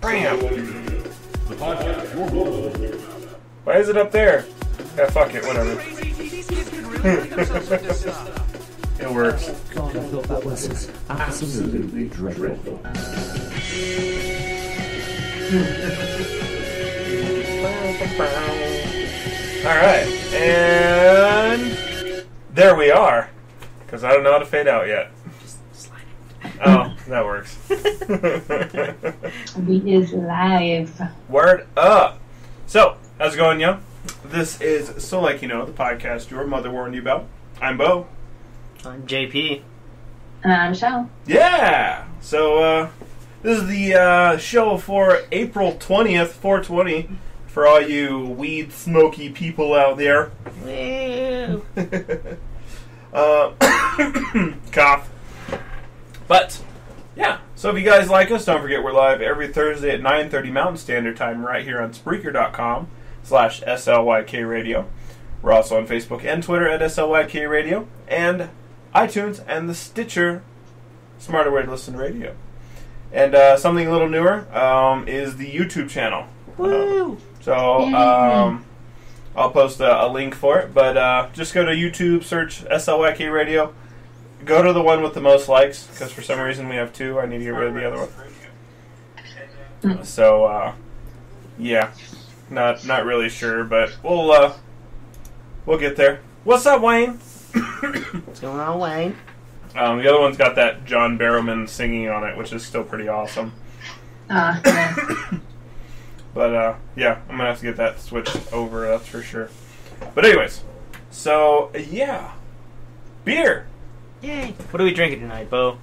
Bam! The podcast your blood Why is it up there? Yeah, fuck it, whatever. it works. God, I thought that was absolutely dreadful. Alright, and there we are. Because I don't know how to fade out yet. Oh, that works. We is live. Word up. So, how's it going, yo? This is So Like You Know, the podcast your mother warned you about. I'm Bo. I'm JP. And I'm Michelle. Yeah! So, uh, this is the uh, show for April 20th, 420, for all you weed smoky people out there. uh, cough. But, yeah. So if you guys like us, don't forget we're live every Thursday at 9.30 Mountain Standard Time right here on Spreaker.com slash SLYK Radio. We're also on Facebook and Twitter at SLYK Radio, and iTunes and the Stitcher Smarter Way to Listen to Radio. And uh, something a little newer um, is the YouTube channel. Woo! So um, I'll post a, a link for it, but uh, just go to YouTube, search SLYK Radio. Go to the one with the most likes, because for some reason we have two. I need to get rid of the other one. So uh, yeah, not not really sure, but we'll uh, we'll get there. What's up, Wayne? What's going on, Wayne? Um, the other one's got that John Barrowman singing on it, which is still pretty awesome. Uh, yeah. But uh, yeah, I'm gonna have to get that switched over. That's for sure. But anyways, so yeah, beer. Yay! What are we drinking tonight, Bo?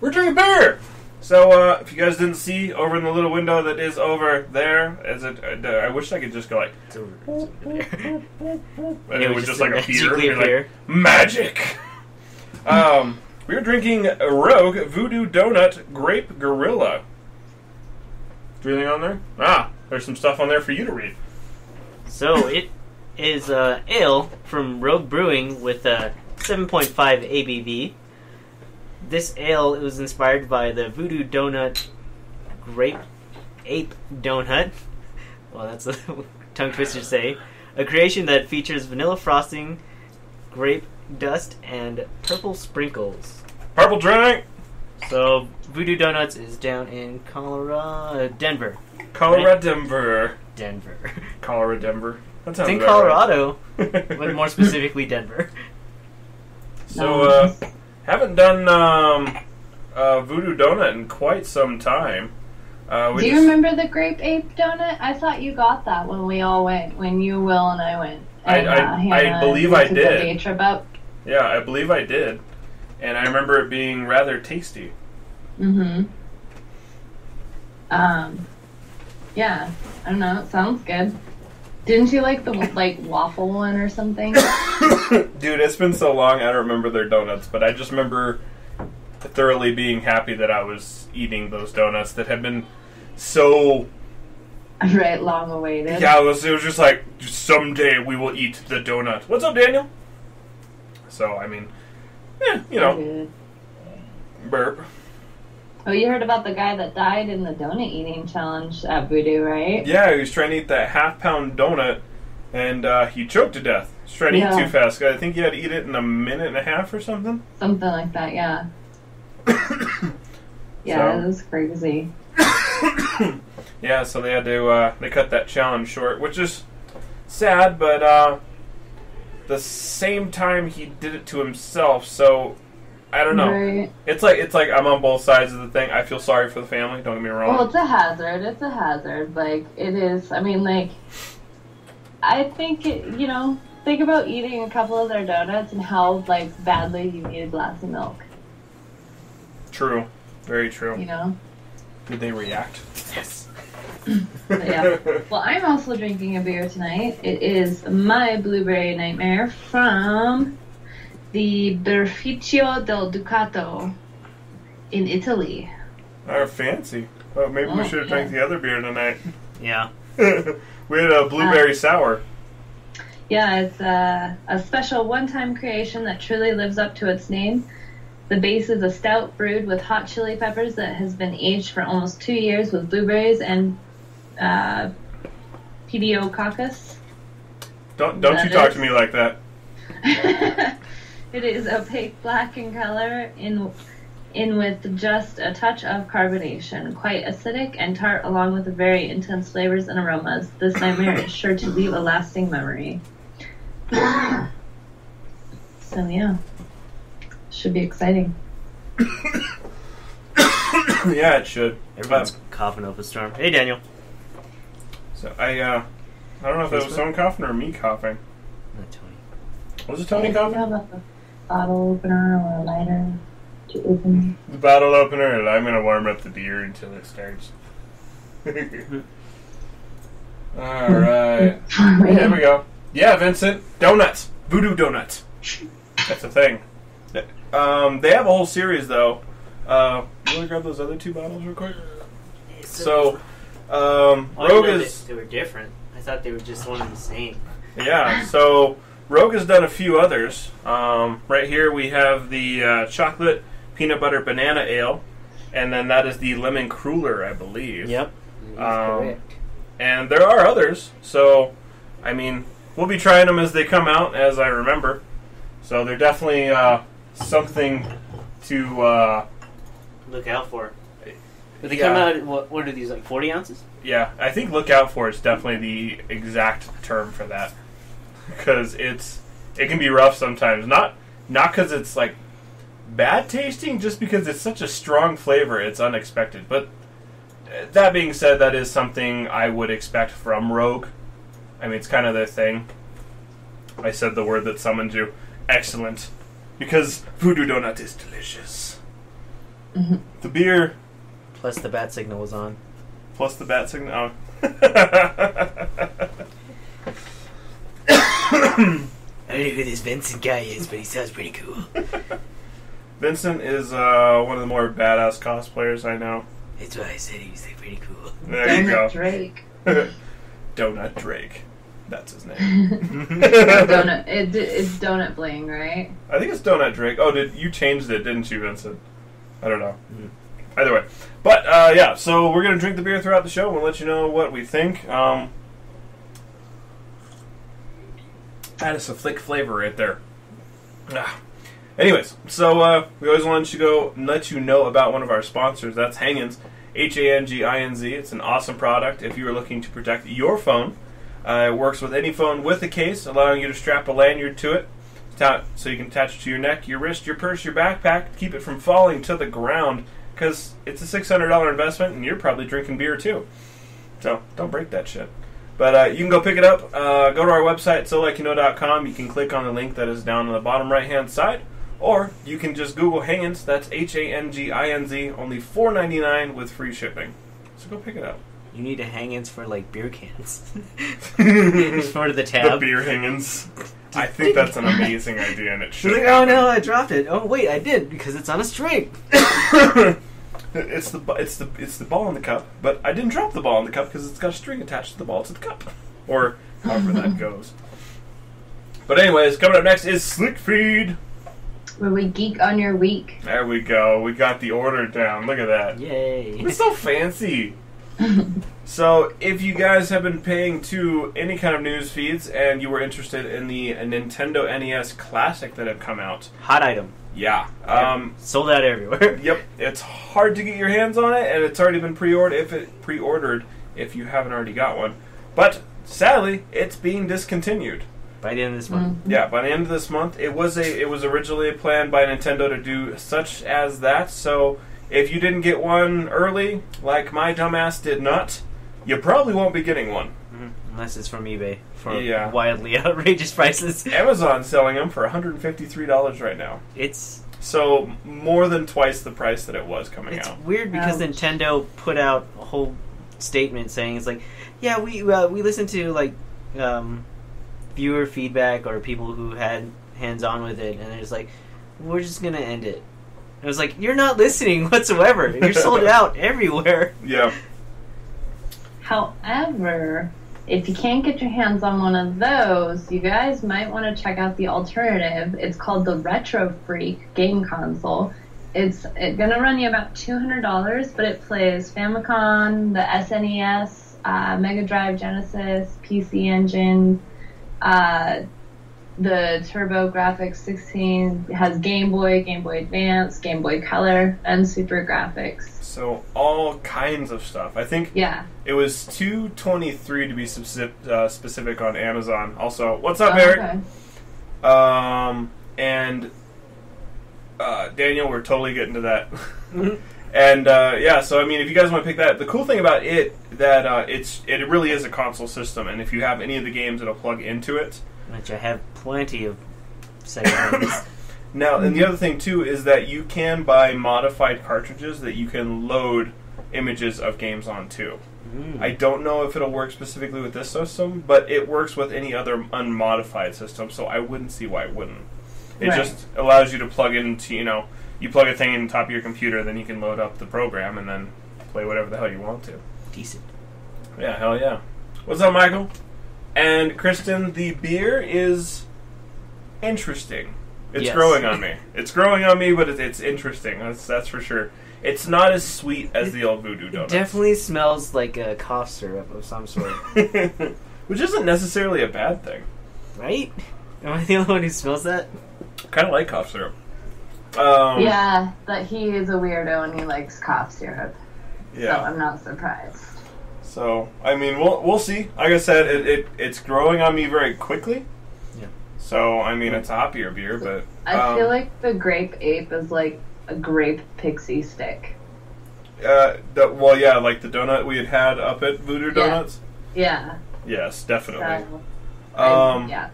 We're drinking beer. So uh, if you guys didn't see over in the little window that is over there, as it, uh, I wish I could just go like, It's over, it's over there. and It it was just just like a beer, and you're like, magic. um, we're drinking Rogue Voodoo Donut Grape Gorilla. Is there anything on there? Ah, there's some stuff on there for you to read. So it is uh, ale from Rogue Brewing with a 7.5 ABV. This ale was inspired by the Voodoo Donut Grape Ape Donut. Well, that's a tongue twister to say. A creation that features vanilla frosting, grape dust, and purple sprinkles. Purple drink, So Voodoo Donuts is down in Colorado, Denver, Colorado, Denver, Denver. Colorado, Denver. That It's in Colorado, right. but more specifically Denver. So, uh, haven't done um, uh, Voodoo Donut in quite some time. Uh, we Do you just- remember the grape ape donut? I thought you got that when we all went, when you, Will, and I went. I- And, I- uh, I believe I did. trip up. Yeah, I believe I did, and I remember it being rather tasty. Mm-hmm. Um, yeah. I don't know. It sounds good. Didn't you like the like waffle one or something? Dude, it's been so long, I don't remember their donuts, but I just remember thoroughly being happy that I was eating those donuts that had been so. right, long awaited. Yeah, it was, it was just like, someday we will eat the donut. What's up, Daniel? So, I mean, yeah, you know, burp. Oh, you heard about the guy that died in the donut eating challenge at Voodoo, right? Yeah, he was trying to eat that half pound donut, and uh, he choked to death. He was trying to Yeah. eat too fast. I think he had to eat it in a minute and a half or something. Something like that, yeah. Yeah, So- it was crazy. Yeah, so they had to uh, they cut that challenge short, which is sad, but uh, the same time he did it to himself. So I don't know. Right. It's like it's like I'm on both sides of the thing. I feel sorry for the family. Don't get me wrong. Well, it's a hazard. It's a hazard. Like it is. I mean, like I think it, you know. Think about eating a couple of their donuts and how like badly you need a glass of milk. true, very true. You know. Did they react? Yes. Yeah. Well, I'm also drinking a beer tonight. It is my Blueberry Nightmare from the Birrificio del Ducato in Italy. Oh, fancy. Oh, maybe we Oh, should have yeah. drank the other beer tonight. Yeah. we had a blueberry sour. Yeah, it's a, a special one time creation that truly lives up to its name. The base is a stout brewed with hot chili peppers that has been aged for almost two years with blueberries and uh, pediococcus. Don't don't That you talk is- to me like that. it is opaque black in color, in in with just a touch of carbonation, quite acidic and tart, along with very intense flavors and aromas. This nightmare is sure to leave a lasting memory. so yeah, should be exciting. yeah, it should. Everyone's Um, coughing up a storm. Hey, Daniel. so I uh, I don't know if that was someone coughing or me coughing. Not Tony. Was it Tony Do you coughing? Have a bottle opener or a lighter to open? The bottle opener, and I'm gonna warm up the beer until it starts. All right. There we go. Yeah, Vincent. Donuts. Voodoo donuts. That's a thing. Um, they have a whole series though. Uh, you want to grab those other two bottles real quick? So, um, I Rogue is they, they were different. I thought they were just one and the same. yeah. So Rogue has done a few others. Um, right here we have the uh, chocolate peanut butter banana ale, and then that is the lemon cruller, I believe. Yep. Um, and there are others. So, I mean, we'll be trying them as they come out, as I remember. So they're definitely uh, something to. Uh, Look out for. But they Yeah. come out. What, what are these like? Forty ounces? yeah, I think look out for is definitely the exact term for that because it's it can be rough sometimes. Not not because it's like bad tasting, just because it's such a strong flavor. It's unexpected. But uh, that being said, that is something I would expect from Rogue. I mean, it's kind of their thing. I said the word that summoned you. Excellent, because voodoo donut is delicious. The beer Plus the bat signal was on. plus the bat signal. I don't know who this Vincent guy is, but he sounds pretty cool. Vincent is uh, one of the more badass cosplayers I know. That's why I said he was like pretty cool. There you go. Donut Drake. Donut Drake. That's his name. donut. It, it's donut bling, right? I think it's Donut Drake. Oh, did you changed it, didn't you, Vincent? I don't know. Either way, but uh, yeah. So we're gonna drink the beer throughout the show. We'll let you know what we think. Um, that is a thick flavor right there. Ah. Anyways, so uh, we always wanted to go let you know about one of our sponsors. That's Hanginz, H A N G I N Z. It's an awesome product if you are looking to protect your phone. Uh, it works with any phone with a case, allowing you to strap a lanyard to it so you can attach it to your neck, your wrist, your purse, your backpack, keep it from falling to the ground because it's a $600 investment and you're probably drinking beer too. So don't break that shit. But uh, you can go pick it up. Uh, go to our website, solikeyknow.com. You can click on the link that is down on the bottom right hand side. Or you can just Google Hanginz. That's H A N G I N Z. Only $4.99 with free shipping. So go pick it up. You need to hang-ins for like beer cans. for the tab. The beer Hanginz. I think that's an amazing idea and it should. Like, oh no, I dropped it. Oh wait, I did because it's on a string. It's the bu- it's the it's the ball in the cup, but I didn't drop the ball in the cup because it's got a string attached to the ball to the cup, or however that goes. But anyways, coming up next is Slick Feed. Where we geek on your week. There we go. We got the order down. Look at that. Yay! It's so fancy. so, if you guys have been paying to any kind of news feeds and you were interested in the Nintendo NES Classic that have come out, Hot item. yeah, um, Sold out everywhere. Yep, it's hard to get your hands on it, and it's already been pre-ordered. If it pre-ordered, if you haven't already got one, but sadly, it's being discontinued. By the end of this month. Yeah, by the end of this month, it was a it was originally planned by Nintendo to do such as that. So if you didn't get one early, like my dumbass did not, you probably won't be getting one. Mhm. Unless it's from eBay for Yeah. wildly outrageous prices. Amazon's selling them for 153 dollars right now. It's So more than twice the price that it was coming it's out. weird because Ouch. Nintendo put out a whole statement saying it's like, yeah, we uh, we listened to like um, viewer feedback or people who had hands on with it, and it's like, we're just gonna end it. It was like you're not listening whatsoever. You're sold out everywhere. Yeah. However, if you can't get your hands on one of those, you guys might want to check out the alternative. It's called the Retro Freak game console. it's it gonna run you about two hundred dollars, but it plays Famicom, the SNES, uh, Mega Drive, Genesis, PC Engine, uh, the TurboGrafx 16 has Game Boy, Game Boy Advance, Game Boy Color, and SuperGrafx. So all kinds of stuff. I think Yeah. it was two twenty three to be specific, uh, specific on Amazon. Also, what's up, Oh, Eric? okay. Um, and uh, Daniel, we're totally getting to that. and uh, yeah, so I mean, if you guys want to pick that, the cool thing about it that uh, it's it really is a console system, and if you have any of the games, it'll plug into it. Which I have plenty of. Now, and the other thing too is that you can buy modified cartridges that you can load images of games on too. Mm. I don't know if it'll work specifically with this system, but it works with any other unmodified system, so I wouldn't see why it wouldn't. It Right. just allows you to plug into, you know, you plug a thing in the top of your computer, then you can load up the program and then play whatever the hell you want to. Decent. Yeah, hell yeah. What's up, Michael? And Kristen, the beer is interesting. It's Yes. growing on me. It's growing on me, but it's, it's interesting. That's that's for sure. It's not as sweet as the old voodoo donut. Definitely smells like a cough syrup of some sort, Which isn't necessarily a bad thing. right? Am I the only one who smells that? Kind of like cough syrup. Um, Yeah, but he is a weirdo and he likes cough syrup, so Yeah. I'm not surprised. So I mean, we'll we'll see. Like I said, it, it it's growing on me very quickly. Yeah. So I mean, it's a hoppier beer, but I um, feel like the grape ape is like a grape pixie stick. uh, the, well, yeah, like the donut we had had up at Voodoo Yeah. Donuts. Yeah. Yes, definitely. So, I- Um, yeah.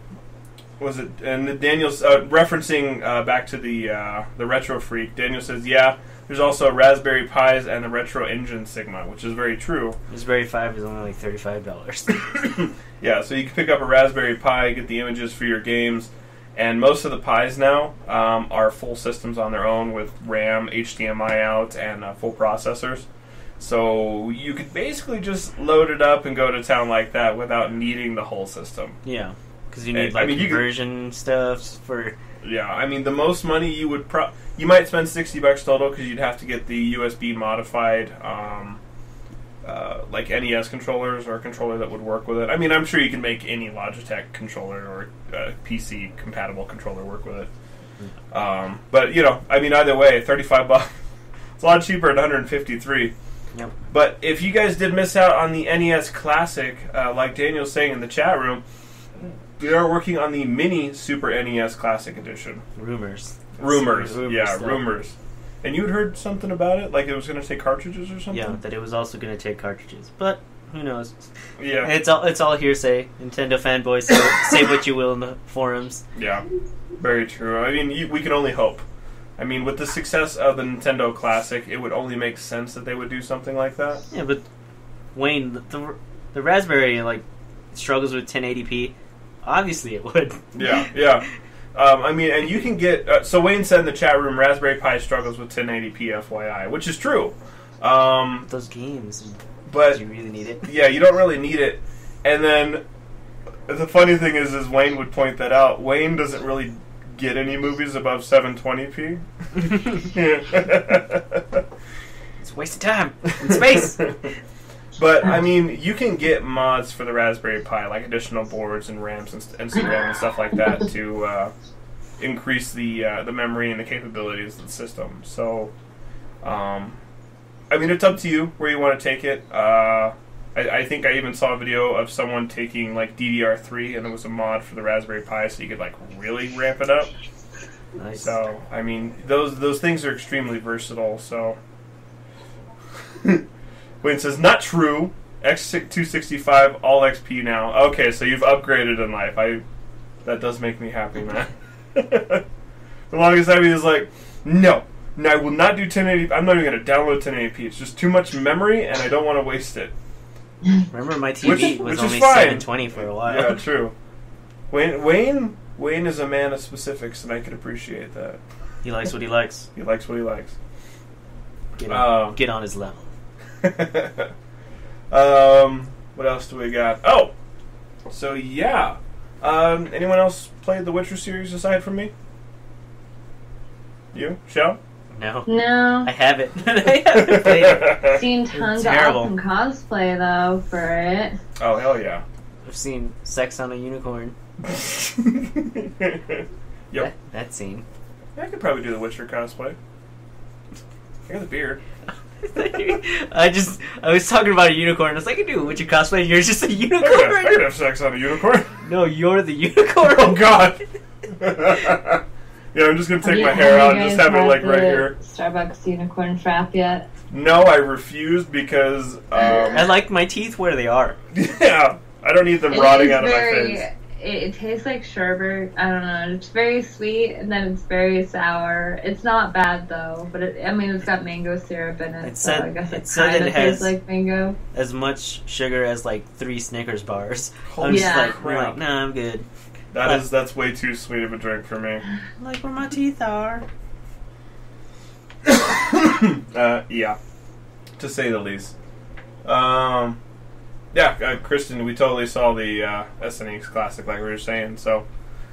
was it and Daniel's uh, referencing uh, back to the uh, the retro freak. Daniel says, "Yeah, there's also Raspberry Pis and the Retro Engine Sigma, which is very true. Raspberry Pi is only like $35. Yeah, so you can pick up a Raspberry Pi, get the images for your games, and most of the Pis now um, are full systems on their own with RAM, HDMI out, and uh, full processors. So you could basically just load it up and go to town like that without needing the whole system. yeah. Because you need I like mean, you could- conversion stuff for. Yeah, I mean the most money you would pro you might spend sixty bucks total because you'd have to get the USB modified, um, uh, like NES controllers or a controller that would work with it. I mean, I'm sure you can make any Logitech controller or uh, PC compatible controller work with it. Um, but you know, I mean, either way, thirty five bucks. It's a lot cheaper at 153. Yep. But if you guys did miss out on the NES Classic, uh, like Daniel's saying in the chat room, they are working on the mini Super NES Classic Edition. Rumors. Rumors, Rumors yeah, still. rumors. And you had heard something about it, like it was going to take cartridges or something. Yeah, that it was also going to take cartridges. But who knows? yeah, It's all it's all hearsay. Nintendo fanboys say, say what you will in the forums. yeah. Very true. I mean, you, we can only hope. I mean, with the success of the Nintendo Classic, it would only make sense that they would do something like that. Yeah, but Wayne, the, the, the Raspberry like struggles with 1080p. Obviously, it would. Yeah, yeah. Um, I mean, and you can get. Uh, so Wayne said in the chat room, Raspberry Pi struggles with 1080p, FYI, which is true. Um, Those games, but do you really need it? yeah, you don't really need it. And then the funny thing is, is Wayne would point that out. Wayne doesn't really get any movies above 720p. It's a waste of time in space. but I mean, you can get mods for the Raspberry Pi, like additional boards and RAMs and, st- and RAM and stuff like that, to uh, increase the uh, the memory and the capabilities of the system. So, um, I mean, it's up to you where you want to take it. Uh, I, I think I even saw a video of someone taking like DDR3, and it was a mod for the Raspberry Pi, so you could like really ramp it up. nice. So I mean, those those things are extremely versatile. So Wayne says not true. X two sixty five all XP now. Okay, so you've upgraded in life. I that does make me happy, man. the longest time he was like, no, no, I will not do 1080. I'm not even going to download 1080p. It's just too much memory, and I don't want to waste it. Remember, my TV Which- was which only 720 for a while. Yeah, true. Wayne Wayne Wayne is a man of specifics, and I can appreciate that. He likes what he likes. He likes what he likes. Get on, Um, get on his level. um, what else do we got? Oh, so yeah. Um, anyone else played the Witcher series aside from me? You, Shell? No, No. I haven't. I haven't played it. Seen tons of awesome cosplay though for it. oh hell yeah. I've seen sex on a unicorn. yep. That, that scene. I could probably do the Witcher cosplay. I got the beard. I just I was talking about a unicorn. I was like, I can you a Witcher cosplay. and You're just a I could, have, I could have sex on a unicorn. No, you're the unicorn. oh god. yeah, I'm just gonna take my hair out and just have it like right here. Starbucks unicorn frap yet? No, I refused because I um, like my teeth where they are. yeah, I don't need them It rotting out of my face. It, it tastes like sherbet. I don't know. It's very sweet and then it's very sour. It's not bad though, but it, I mean it's got mango syrup in it, It so said- I guess it it, said it has- tastes like mango. As much sugar as like three Snickers bars. Holy I'm just Yeah. like, crap. like, nah, I'm good. That is that's way too sweet of a drink for me. Like where my teeth are. uh, yeah, to say the least. Um, yeah, uh, Kristen, we totally saw the uh, SNX classic, like we were saying. So,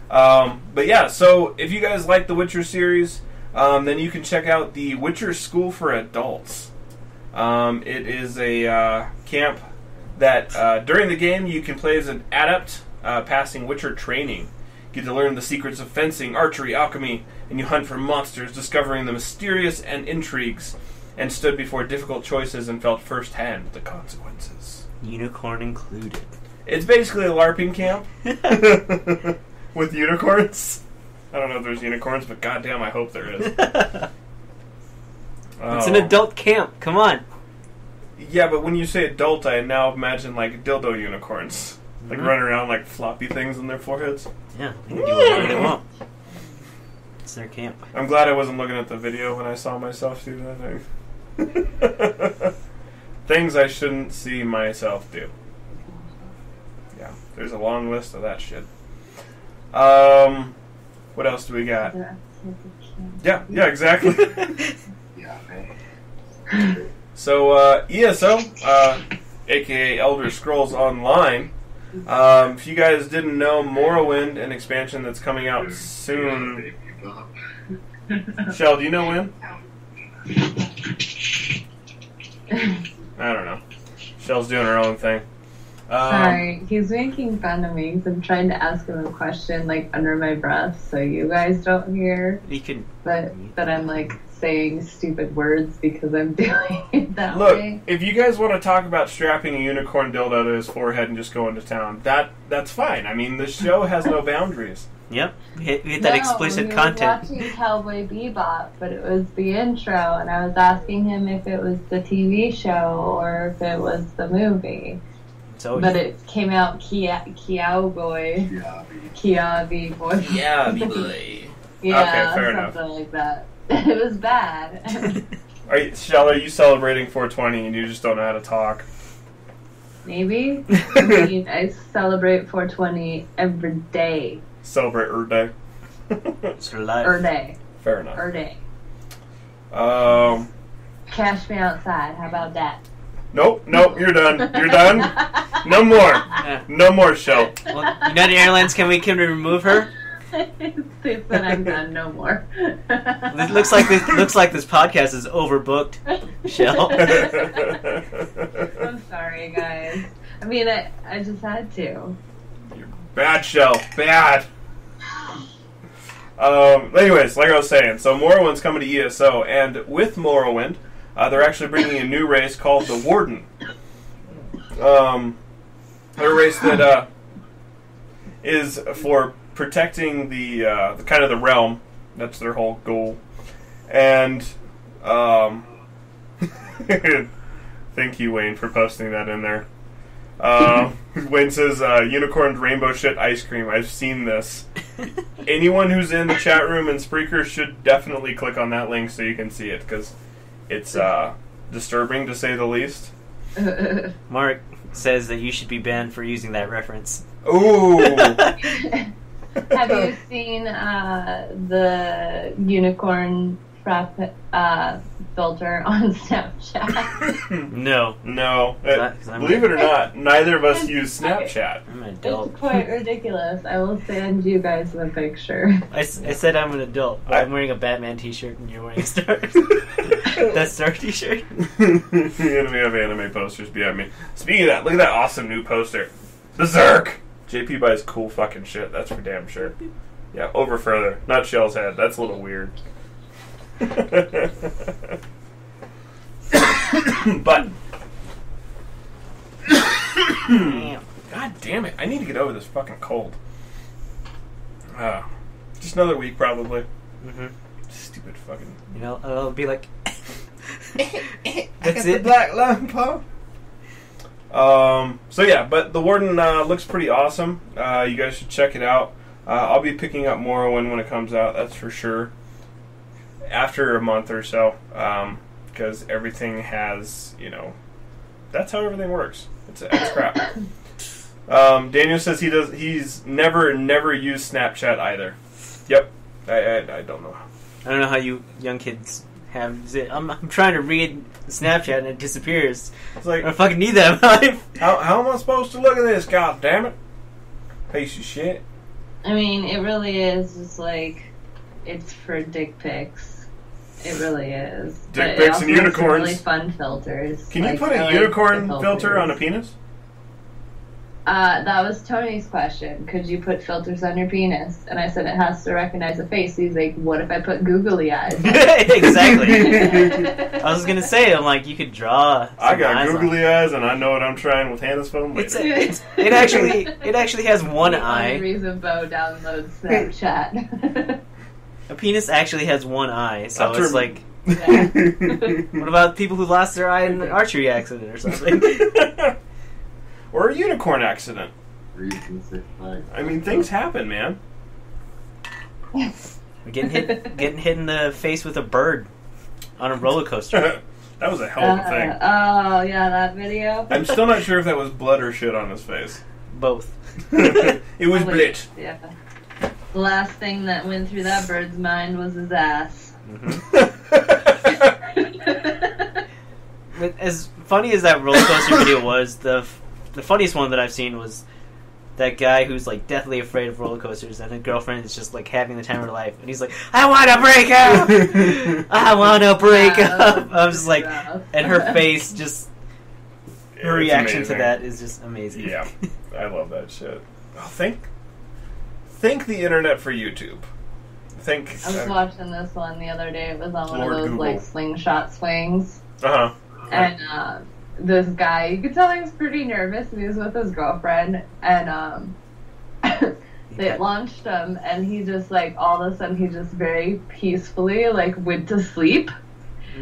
um, but yeah, so if you guys like the Witcher series, um, then you can check out the Witcher School for Adults. Um, it is a uh, camp that uh, during the game you can play as an adept uh, passing Witcher training. You get to learn the secrets of fencing, archery, alchemy, and you hunt for monsters, discovering the mysterious and intrigues, and stood before difficult choices and felt firsthand the consequences. Unicorn included. It's basically a LARPing camp with unicorns. I don't know if there's unicorns, but goddamn, I hope there is. It's an Oh. adult camp. Come on. Yeah, but when you say adult, I now imagine like dildo unicorns, like Mhm. running around like floppy things on their foreheads. Yeah, they can do whatever they want. It's their camp. I'm glad I wasn't looking at the video when I saw myself do that thing. Things I shouldn't see myself do. Yeah, there's a long list of that shit. Um, what else do we got? Yeah, yeah, exactly. so, uh, ESO, uh, aka Elder Scrolls Online. Um, if you guys didn't know, Morrowind, an expansion that's coming out soon. Shell, do you know when? I don't know. Shell's doing her own thing. Um, Sorry, he's making fun of me because I'm trying to ask him a question like under my breath, so you guys don't hear. You can. But but I'm like saying stupid words because I'm doing it that Look, way. if you guys want to talk about strapping a unicorn dildo to his forehead and just going to town, that that's fine. I mean, the show has no boundaries. Yep. Hit, hit that No, explicit he content. Was watching Cowboy Bebop, but it was the intro, and I was asking him if it was the TV show or if it was the movie. So But it came out Kia Kiaoboy, Kiabi boy. yeah, boy. Yeah, Okay, fair something enough. like that. it was bad. Are you, Shell, are you celebrating 420 and you just don't know how to talk? Maybe. I mean, I celebrate 420 every day. Celebrate Earth Day. It's her life. Er day. Fair enough. Er day. Um, Cash me outside. How about that? nope, nope, you're done. You're done. No more. Yeah. No more, Shell. Well, United Airlines, can we can we remove her? they said I'm done. No more. It looks like this looks like this podcast is overbooked. Shell. I'm sorry, guys. I mean, I, I just had to. Bad Shell. Bad. Um, anyways, like I was saying, so Morrowind's coming to ESO, and with Morrowind, uh, they're actually bringing a new race called the Warden. Um, they're a race that uh, is for protecting the, uh, the kind of the realm. That's their whole goal, and um, thank you, Wayne, for posting that in there. Um, Wayne says, uh, "Unicorn rainbow shit ice cream." I've seen this. Anyone who's in the chat room and Spreaker should definitely click on that link so you can see it because it's uh, disturbing to say the least. Mark says that you should be banned for using that reference. Ooh, Have you seen uh, the unicorn frap uh, filter on Snapchat. No, no, Uh, that- 'cause believe it or not, neither of us use Snapchat. I'm an it's quite ridiculous. I will send you guys the picture. I, s- I said I'm an adult, I- I'm wearing a Batman T-shirt and you're wearing a Star that Star T-shirt. You're gonna have anime posters behind me. Speaking of that, look at that awesome new poster. Berserk! JP buys cool fucking shit, that's for damn sure. Yeah, over further. Not Shell's head, that's a little weird. but Damn. God damn it, I need to get over this fucking cold. Uh, just another week probably. hmm Stupid fucking You know, I'll be like, that's it. black lung, Paul. Um. So yeah, but the Warden uh, looks pretty awesome. Uh, you guys should check it out. Uh, I'll be picking up Morrowind when it comes out. That's for sure. After a month or so, because everything has, you know, that's how everything works. It's it's crap. Um, Daniel says he does. He's never never used Snapchat either. Yep. I I, I don't know. I don't know how you young kids have it. I'm, I'm trying to read Snapchat and it disappears. It's like I fucking need that in my life. How, how am I supposed to look at this? God damn it! Piece of shit. I mean, it really is just like it's for dick pics. It really is. Dick But pics and unicorns. Really fun filters. Can you Like, put I a like unicorn the filter on a penis? Uh, that was Tony's question. Could you put filters on your penis? And I said it has to recognize a face. He's like, what if I put googly eyes? exactly. I was gonna say, I'm like, you could draw. I some got eyes on googly eyes, and I know what I'm trying with Hannah's phone It's later. a, it's it actually it actually has one The eye. reason Bo downloads Snapchat. A penis actually has one eye, so After- it's like, Yeah. what about people who lost their eye in an archery accident or something? Or a unicorn accident. I mean, things happen, man. getting hit getting hit in the face with a bird on a roller coaster. that was a hell of a thing. Uh, oh yeah, that video. I'm still not sure if that was blood or shit on his face. Both. it was Probably- blood. Yeah. The last thing that went through that bird's mind was his ass. But as funny as that roller coaster video was, the the funniest one that I've seen was that guy who's like deathly afraid of roller coasters, and his girlfriend is just like having the time of her life, and he's like, "I want to break up, I want to break Yeah, up." I was that's like, rough. and her face, just her It's reaction amazing. to that is just amazing. Yeah, I love that shit. Oh, thank, thank the internet for YouTube. Thank. I was watching this one the other day. It was on one Lord of those Google. like slingshot swings, Uh huh. and uh, this guy, you could tell he was pretty nervous. And he was with his girlfriend, and um, they launched him, and he just like all of a sudden he just very peacefully like went to sleep.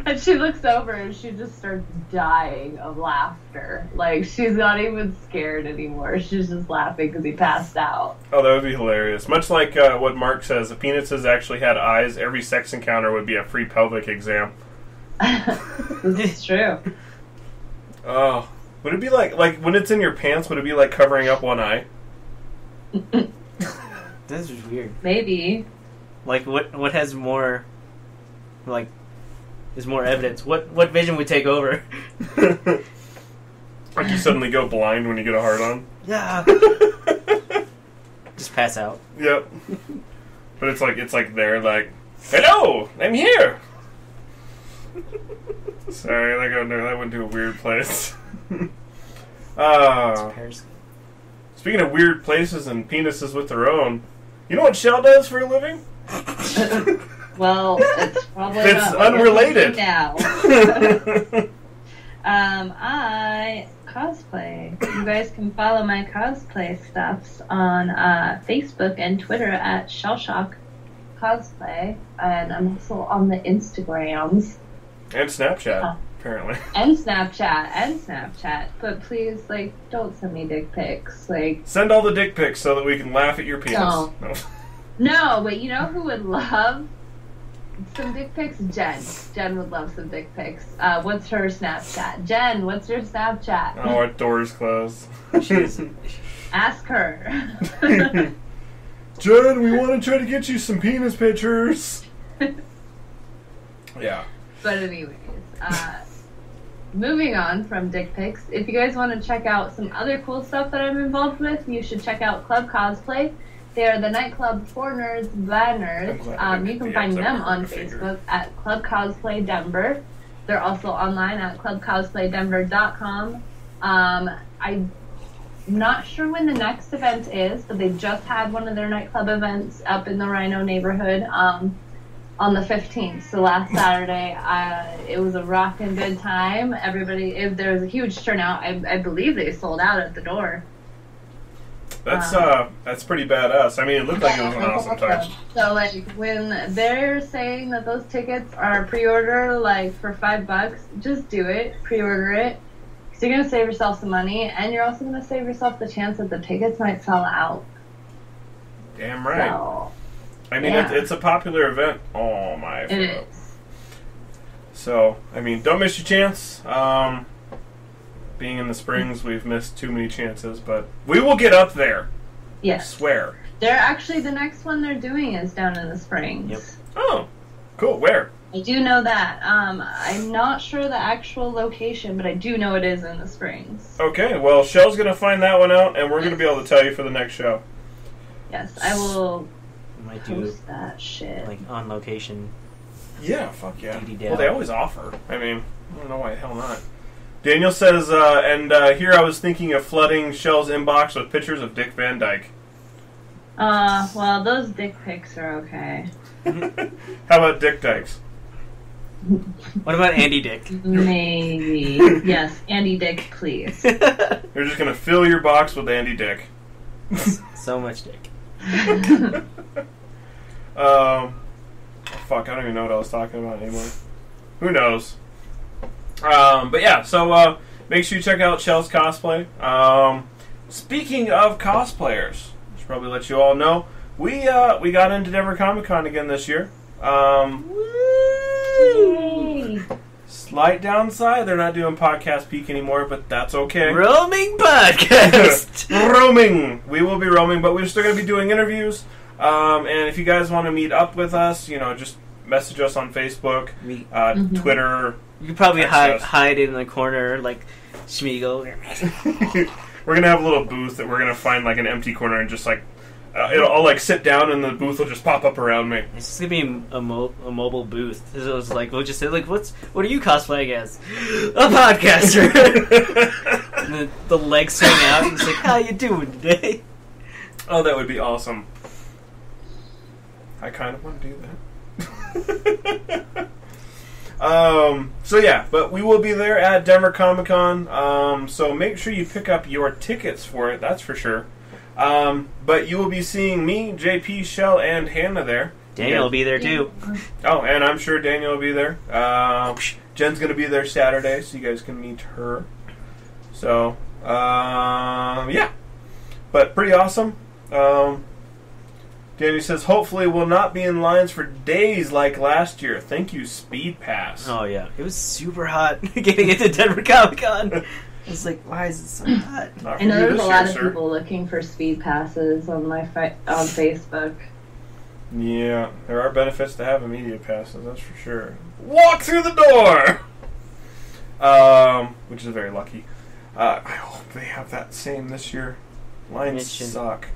And she looks over and she just starts dying of laughter. Like she's not even scared anymore. She's just laughing because he passed out. Oh, that would be hilarious. Much like uh, what Mark says, if penises actually had eyes, every sex encounter would be a free pelvic exam. this is true. Oh, would it be like like when it's in your pants? Would it be like covering up one eye? This is weird. Maybe. Like, what what has more, like, is more evidence? What what vision would take over? like you suddenly go blind when you get a hard on. Yeah, just pass out. Yep. But it's like it's like they're like, "Hello, I'm here." Sorry, that got that went to a weird place. uh, speaking of weird places and penises with their own, you know what Shell does for a living? Well, it's probably It's not what you're unrelated. now. um, I cosplay. You guys can follow my cosplay stuffs on uh, Facebook and Twitter at Shellshock Cosplay, and I'm also on the Instagrams and Snapchat, Huh. apparently. and Snapchat and Snapchat. But please, like, don't send me dick pics. Like, Send all the dick pics so that we can laugh at your penis. No. No. No, but you know who would love some dick pics? Jen. Jen would love some dick pics. Uh, what's her Snapchat? Jen, what's your Snapchat? Oh, our door's closed. She's Ask her. Jen, we want to try to get you some penis pictures. Yeah. But anyways, uh, moving on from dick pics. If you guys want to check out some other cool stuff that I'm involved with, you should check out Club Cosplay. They are the nightclub for nerds by I'm nerds. glad Um, you can find them on of the finger. Facebook at Club Cosplay Denver. They're also online at clubcosplaydenver.com. Um, I'm not sure when the next event is, but they just had one of their nightclub events up in the RiNo neighborhood um, on the 15th, so last Saturday. Uh, it was a rocking good time. Everybody, it, there was a huge turnout. I, I believe they sold out at the door. That's Um, uh, that's pretty badass. I mean, it looked like it was an awesome time. So like when they're saying that those tickets are pre-order like for five bucks, just do it. Pre-order it. Cause you're gonna save yourself some money, and you're also gonna save yourself the chance that the tickets might sell out. Damn right. So I mean, yeah. it, it's a popular event. Oh my. So, I mean, don't miss your chance. Um, being in the Springs, we've missed too many chances, but we will get up there. I Yes. swear. They're actually the next one they're doing is down in the Springs. Yep. Oh, cool. Where? I do know that. Um, I'm not sure the actual location, but I do know it is in the Springs. Okay, well, Shell's gonna find that one out, and we're gonna be able to tell you for the next show. Yes, I will We might do post that shit. like on location. Yeah, fuck yeah. Dee dee Well, they always offer. I mean, I don't know why the hell not. Daniel says, uh, and uh, here I was thinking of flooding Shell's inbox with pictures of Dick Van Dyke. Uh, well, those dick pics are okay. How about Dick Dykes? What about Andy Dick? Maybe. yes, Andy Dick, please. You're just gonna fill your box with Andy Dick. so much dick. Um, fuck, I don't even know what I was talking about anymore. Who knows? Um, but yeah, so uh, make sure you check out Shell's cosplay. Um, speaking of cosplayers, I should probably let you all know we uh, we got into Denver Comic Con again this year. Um. Slight downside, they're not doing podcast peak anymore, but that's okay. Roaming podcast. roaming. We will be roaming, but we're still going to be doing interviews. Um, and if you guys want to meet up with us, you know, just message us on Facebook, we, uh, Mhm. Twitter. you could probably Text hide us. hide in the corner like Smeagol. we're gonna have a little booth that we're gonna find like an empty corner and just like uh, it'll, I'll like sit down and the booth will just pop up around me. It's just gonna be a, mo- a mobile booth. So it's like we'll just say like, "What's what are you cosplaying as?" A podcaster. and the, the legs swing out. And it's like, "How you doing today?" oh, that would be awesome. I kind of want to do that. um, so yeah, but we will be there at Denver Comic Con. Um, so make sure you pick up your tickets for it. That's for sure. Um, but you will be seeing me, JP, Shell, and Hannah there. Daniel Yeah. will be there too. Oh, and I'm sure Daniel will be there. Um, Jen's going to be there Saturday, so you guys can meet her. So, um, yeah. But pretty awesome. Um, Danny says, hopefully we'll not be in lines for days like last year. Thank you, Speed Pass. Oh yeah, it was super hot getting into Denver Comic Con. It's like, why is it so hot? I know there's a lot year, of sir. people looking for speed passes on my fi- on Facebook. Yeah, there are benefits to having media passes, that's for sure. Walk through the door! Um, which is very lucky. Uh, I hope they have that same this year. Lines It shouldn't. suck.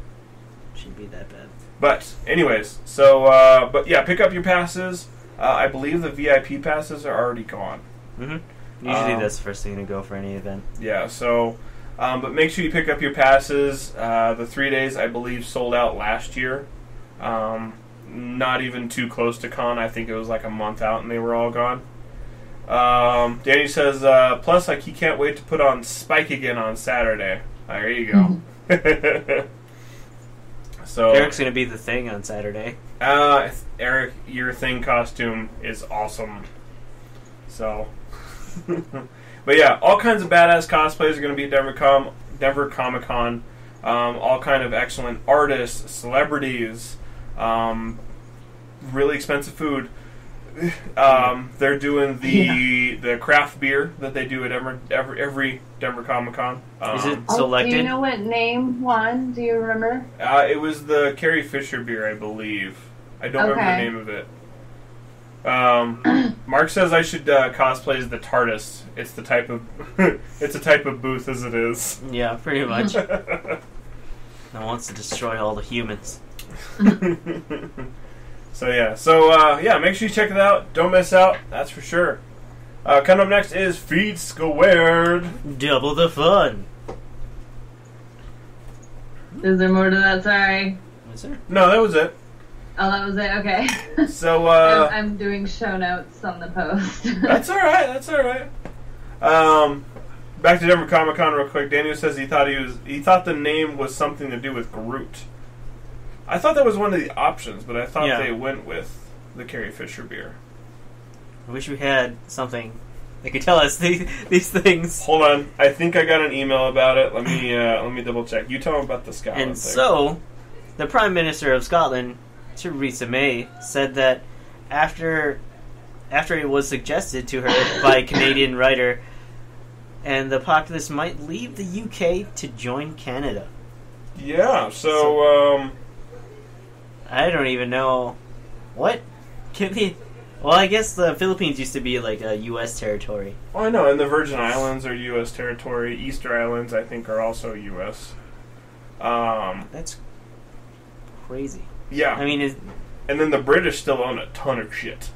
Shouldn't be that bad. But, anyways, so, uh, but yeah, pick up your passes. Uh, I believe the VIP passes are already gone. hmm Usually Um, that's the first thing to go for any event. Yeah, so, um, but make sure you pick up your passes. Uh, the three days, I believe, sold out last year. Um, not even too close to con. I think it was like a month out and they were all gone. Um, Danny says, uh, plus, like, he can't wait to put on Spike again on Saturday. There you go. so, Eric's gonna be the thing on Saturday. uh, Eric, your thing costume is awesome. So, but yeah, all kinds of badass cosplays are going to be at Denver Com Denver Comic Con. Um, all kind of excellent artists, celebrities, um, really expensive food. Um, they're doing the the craft beer that they do at every every, every Denver Comic Con. Um, Is it Oh, do selected? you know what name one? Do you remember? Uh, it was the Carrie Fisher beer, I believe. I don't remember the name of it. Um, Mark says I should uh, cosplay as the TARDIS. It's the type of it's a type of booth as it is. Yeah, pretty much. that wants to destroy all the humans. so yeah, so uh, yeah, make sure you check it out. Don't miss out. That's for sure. Uh, coming up next is Feed Squared. Double the fun. Is there more to that? Sorry. Is there? No, that was it. Oh, that was it. Okay. So uh, I'm, I'm doing show notes on the post. That's all right. That's all right. Um, back to Denver Comic Con real quick. Daniel says he thought he was he thought the name was something to do with Groot. I thought that was one of the options, but I thought Yeah. they went with the Carrie Fisher beer. I wish we had something that could tell us these, these things. Hold on, I think I got an email about it. Let me uh, let me double check. You tell him about the Scotland And thing. so, the Prime Minister of Scotland, Theresa May, said that after after it was suggested to her by a Canadian writer, and the populace might leave the UK to join Canada. yeah. So um, I don't even know what can be. Well, I guess the Philippines used to be like a U.S. territory. well, I know, and the Virgin Islands are U.S. territory. Easter Islands, I think, are also U.S. Um, That's crazy. Yeah, I mean, is and then the British still own a ton of shit.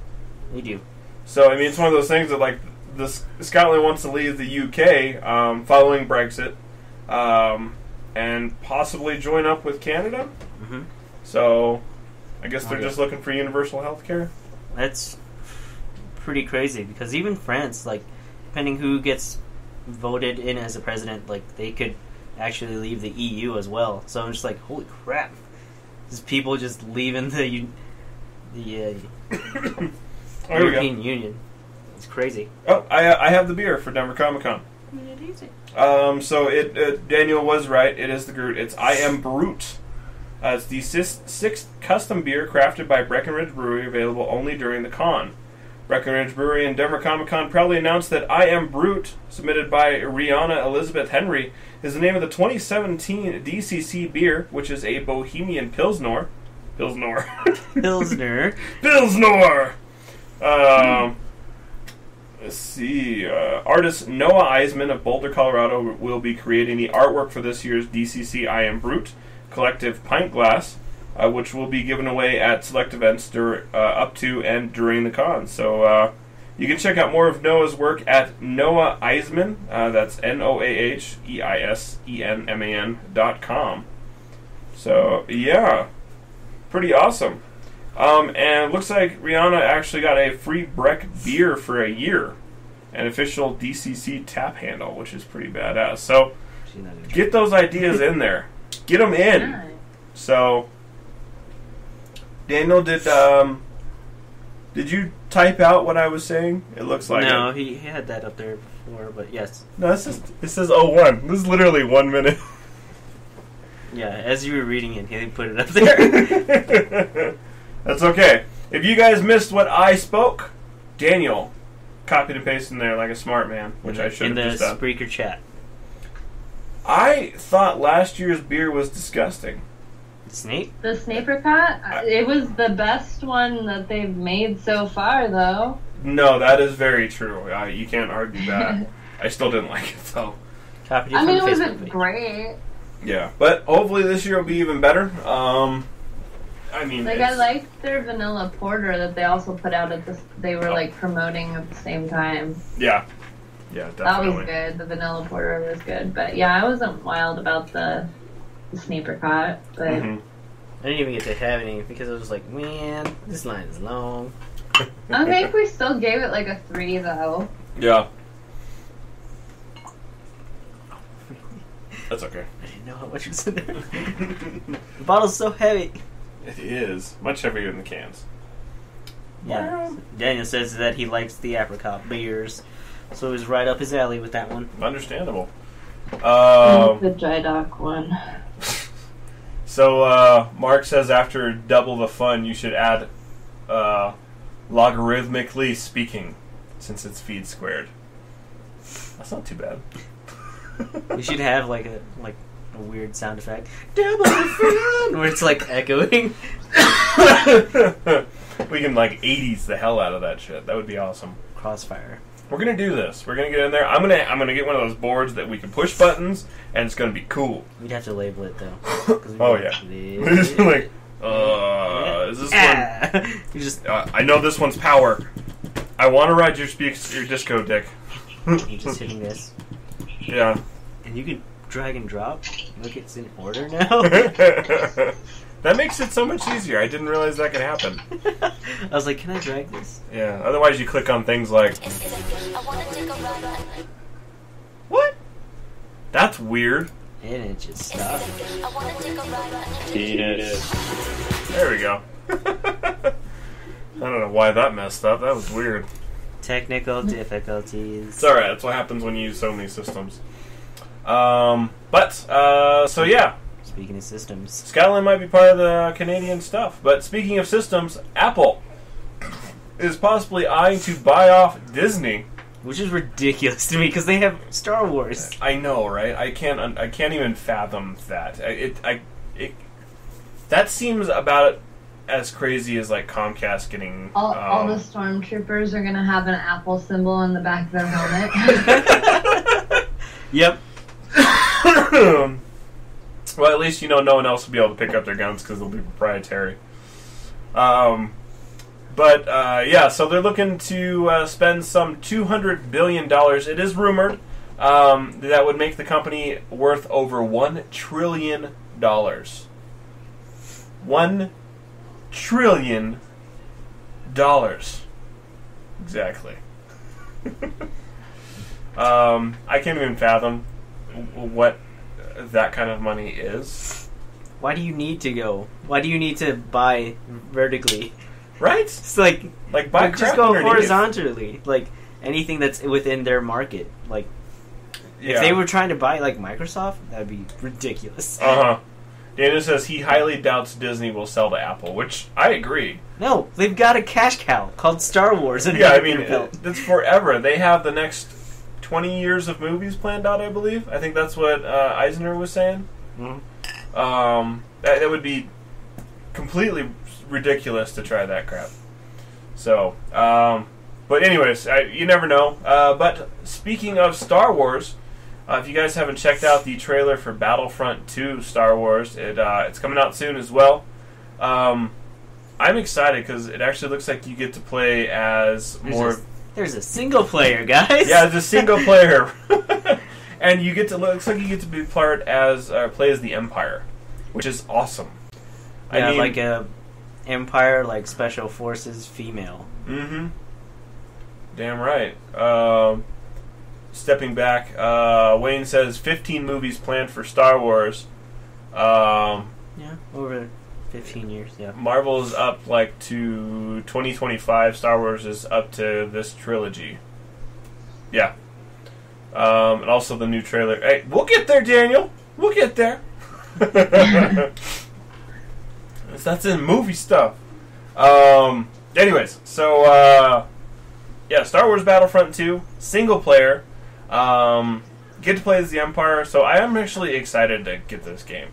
they do. So I mean, it's one of those things that like the Scotland wants to leave the UK um, following Brexit, um, and possibly join up with Canada. hmm So I guess they're Okay. just looking for universal health care. That's pretty crazy because even France, like, depending who gets voted in as a president, like they could actually leave the EU as well. So I'm just like, holy crap! Just people just leaving the U- the uh, Oh, here we go. European Union. It's crazy. Oh, I, I have the beer for Denver Comic Con. Um, so it uh, Daniel was right. It is the Groot. It's I am Brute. Uh, it's the sis- sixth custom beer crafted by Breckenridge Brewery, available only during the con. Breckenridge Brewery and Denver Comic Con proudly announced that I Am Brute, submitted by Rihanna Elizabeth Henry, is the name of the 2017 DCC beer, which is a Bohemian Pilsner. Pilsner. Pilsner. Pilsner! Um, let's see. Uh, artist Noah Eisenman of Boulder, Colorado, will be creating the artwork for this year's DCC I Am Brute collective pint glass, uh, which will be given away at select events dur- uh, up to and during the con. So uh, you can check out more of Noah's work at Noah Eisenman. Uh, that's N O A H E I S E N M A N dot com. So yeah, pretty awesome. Um, and it looks like Rihanna actually got a free Breck beer for a year, an official DCC tap handle, which is pretty badass. So She's not even- get those ideas in there, get them in. So Daniel, did um, did you type out what I was saying? It looks like no, it. he, he had that up there before, but yes, No, this is it says oh one. This is literally one minute. yeah. As you were reading it, he put it up there. That's okay. If you guys missed what I spoke, Daniel copied and pasted in there like a smart man, which I should in have the just done. Spreaker chat. I thought last year's beer was disgusting. Snape. The Snapricot, I- it was the best one that they've made so far, though. No, that is very true. Uh, you can't argue that. I still didn't like it though. Copied it I from mean, it wasn't page. great. Yeah, but hopefully this year will be even better. Um, I mean, Like I it's- liked their vanilla porter that they also put out at the. They were like promoting at the same time. Yeah, yeah, That was good. The vanilla porter was good, but yeah, I wasn't wild about the, the Snapricot. But Mhm. I didn't even get to have any because I was like, man, this line is long. I think we still gave it like a three though. Yeah, that's okay. I didn't know how much was in there. the bottle's so heavy. It is much heavier than the cans. Yeah. Daniel says that he likes the apricot beers, so it was right up his alley with that one. Understandable. Um, the dry dock one. So uh, Mark says after double the fun, you should add uh, logarithmically speaking, since it's feed squared. That's not too bad. We should have like a like a weird sound effect, double the fun, where it's like echoing. we can like 80s the hell out of that shit. That would be awesome. Crossfire. We're gonna do this. We're gonna get in there. I'm gonna I'm gonna get one of those boards that we can push buttons, and it's gonna be cool. We'd have to label it though. Oh yeah. this. Like, uh, is this one? Ah! you just Uh, I know this one's power. I want to ride your speaks your disco dick. You're just hitting this, Yeah. and you can drag and drop. Look, it's in order now. That makes it so much easier. I didn't realize that could happen. I was like, can I drag this? Yeah. Otherwise, you click on things like what? That's weird. And it just stopped. There we go. I don't know why that messed up. That was weird. Technical difficulties. It's alright. That's what happens when you use so many systems. Um, but uh, so yeah, Speaking of systems, Skyline might be part of the Canadian stuff. But speaking of systems, Apple is possibly eyeing to buy off Disney. which is ridiculous to me because they have Star Wars. I know, right? I can't. I can't even fathom that. It. I. It. That seems about as crazy as like Comcast getting. All, all the um, stormtroopers are gonna have an apple symbol on the back of their helmet. Yep. Well, at least you know no one else will be able to pick up their guns because they'll be proprietary. Um, but uh, yeah, so they're looking to uh, spend some two hundred billion dollars. It is rumored um, that would make the company worth over one trillion dollars. One trillion dollars, exactly. um, I can't even fathom what that kind of money is. Why do you need to go? Why do you need to buy vertically? Right? It's like Like buy just go underneath. horizontally. Like anything that's within their market. Like Yeah. if they were trying to buy like Microsoft, that'd be ridiculous. Uh huh. Daniel says he highly doubts Disney will sell to Apple, which I agree. No, they've got a cash cow called Star Wars. And Yeah, I mean, it- it's forever. They have the next 20 years of movies planned out, I believe. I think that's what uh, Eisner was saying. Mhm. Um, that, that would be completely ridiculous to try that crap. So, um, but anyways, I, you never know. Uh, but speaking of Star Wars, uh, if you guys haven't checked out the trailer for Battlefront 2 Star Wars, it uh, it's coming out soon as well. Um, I'm excited because it actually looks like you get to play as more. There's a single player, guys. Yeah, it's a single player, and you get to looks like you get to be part as uh, play as the Empire, which is awesome. yeah, like a Empire, like Special Forces female. Mm-hmm. Damn right. Um, stepping back, uh, Wayne says 15 movies planned for Star Wars. Um, Yeah, over 15 years. Yeah. Marvel is up like to 2025. Star Wars is up to this trilogy. Yeah. Um, and also the new trailer. Hey, we'll get there, Daniel. We'll get there. That's in movie stuff. Um, anyways, so uh, yeah, Star Wars Battlefront 2, single player. Um, get to play as the Empire, so I am actually excited to get this game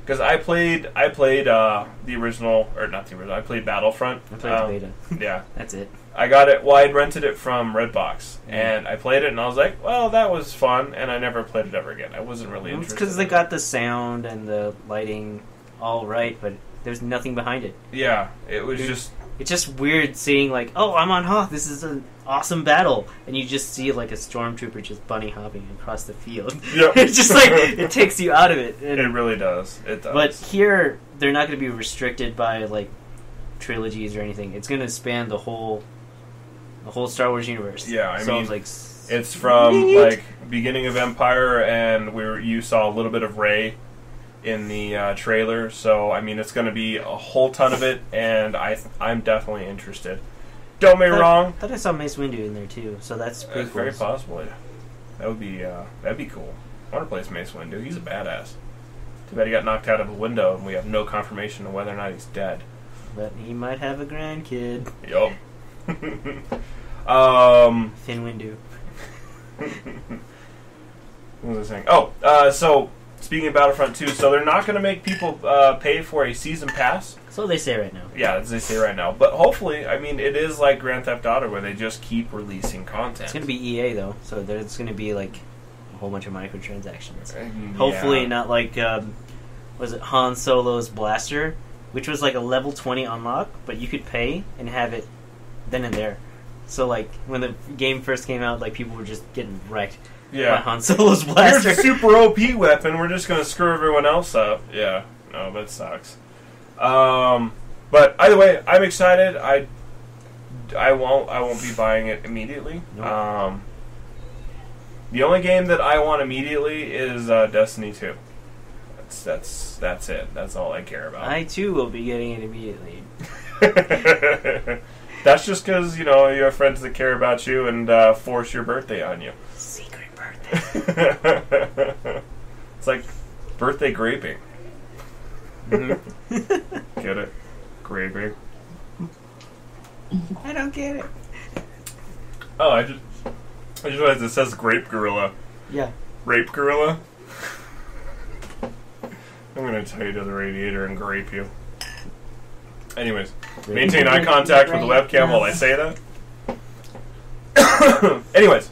because I played I played uh, the original or not the original. I played Battlefront. I played Um, the beta. Yeah, That's it. I got it. Well, I'd rented it from Redbox, and I played it, and I was like, "Well, that was fun," and I never played it ever again. I wasn't really It's interested. because they got the sound and the lighting all right, but there's nothing behind it. yeah, it was Dude. just It's just weird seeing like, oh, I'm on Hoth. This is an awesome battle, and you just see like a stormtrooper just bunny hopping across the field. Yep. it's just like it takes you out of it. And- it really does. It does. but here, they're not going to be restricted by like trilogies or anything. It's going to span the whole, the whole Star Wars universe. Yeah, I so mean, like, It's from like beginning of Empire, and we you saw a little bit of Rey in the uh, trailer. So I mean, it's going to be a whole ton of it, and I I'm definitely interested. Don't get me Thought- wrong, thought I saw Mace Windu in there too. So that's pretty cool. very possible. Yeah. That would be uh, that'd be cool. I want to play as Mace Windu. He's a badass. Too bad he got knocked out of a window, and we have no confirmation of whether or not he's dead. But he might have a grandkid, Yup. um. Finn Windu. what was I saying? Oh, uh, so speaking of Battlefront 2, so they're not going to make people uh, pay for a season pass. So they say right now. Yeah, as they say right now. But hopefully, I mean, it is like Grand Theft Auto where they just keep releasing content. It's gonna be EA though, so there's gonna be like a whole bunch of microtransactions. Mm, Hopefully not like um, was it Han Solo's blaster, which was like a level twenty unlock, but you could pay and have it then and there. So like when the game first came out, like people were just getting wrecked Yeah. Han Solo's Here's blaster. a super OP weapon. We're just going to screw everyone else up. Yeah. No, that sucks. Um, but either way, I'm excited. I, I won't. I won't be buying it immediately. Nope. Um, the only game that I want immediately is uh, Destiny 2. That's that's that's it. That's all I care about. I too will be getting it immediately. That's just because you know you have friends that care about you and uh, force your birthday on you. Secret birthday. it's like birthday graping. Mm-hmm. Get it? Graping. I don't get it. Oh, I just I just realized it says grape gorilla. Yeah. Rape gorilla. I'm gonna tie you to the radiator and grape you. Anyways, maintain eye contact with the webcam while I say that. Anyways,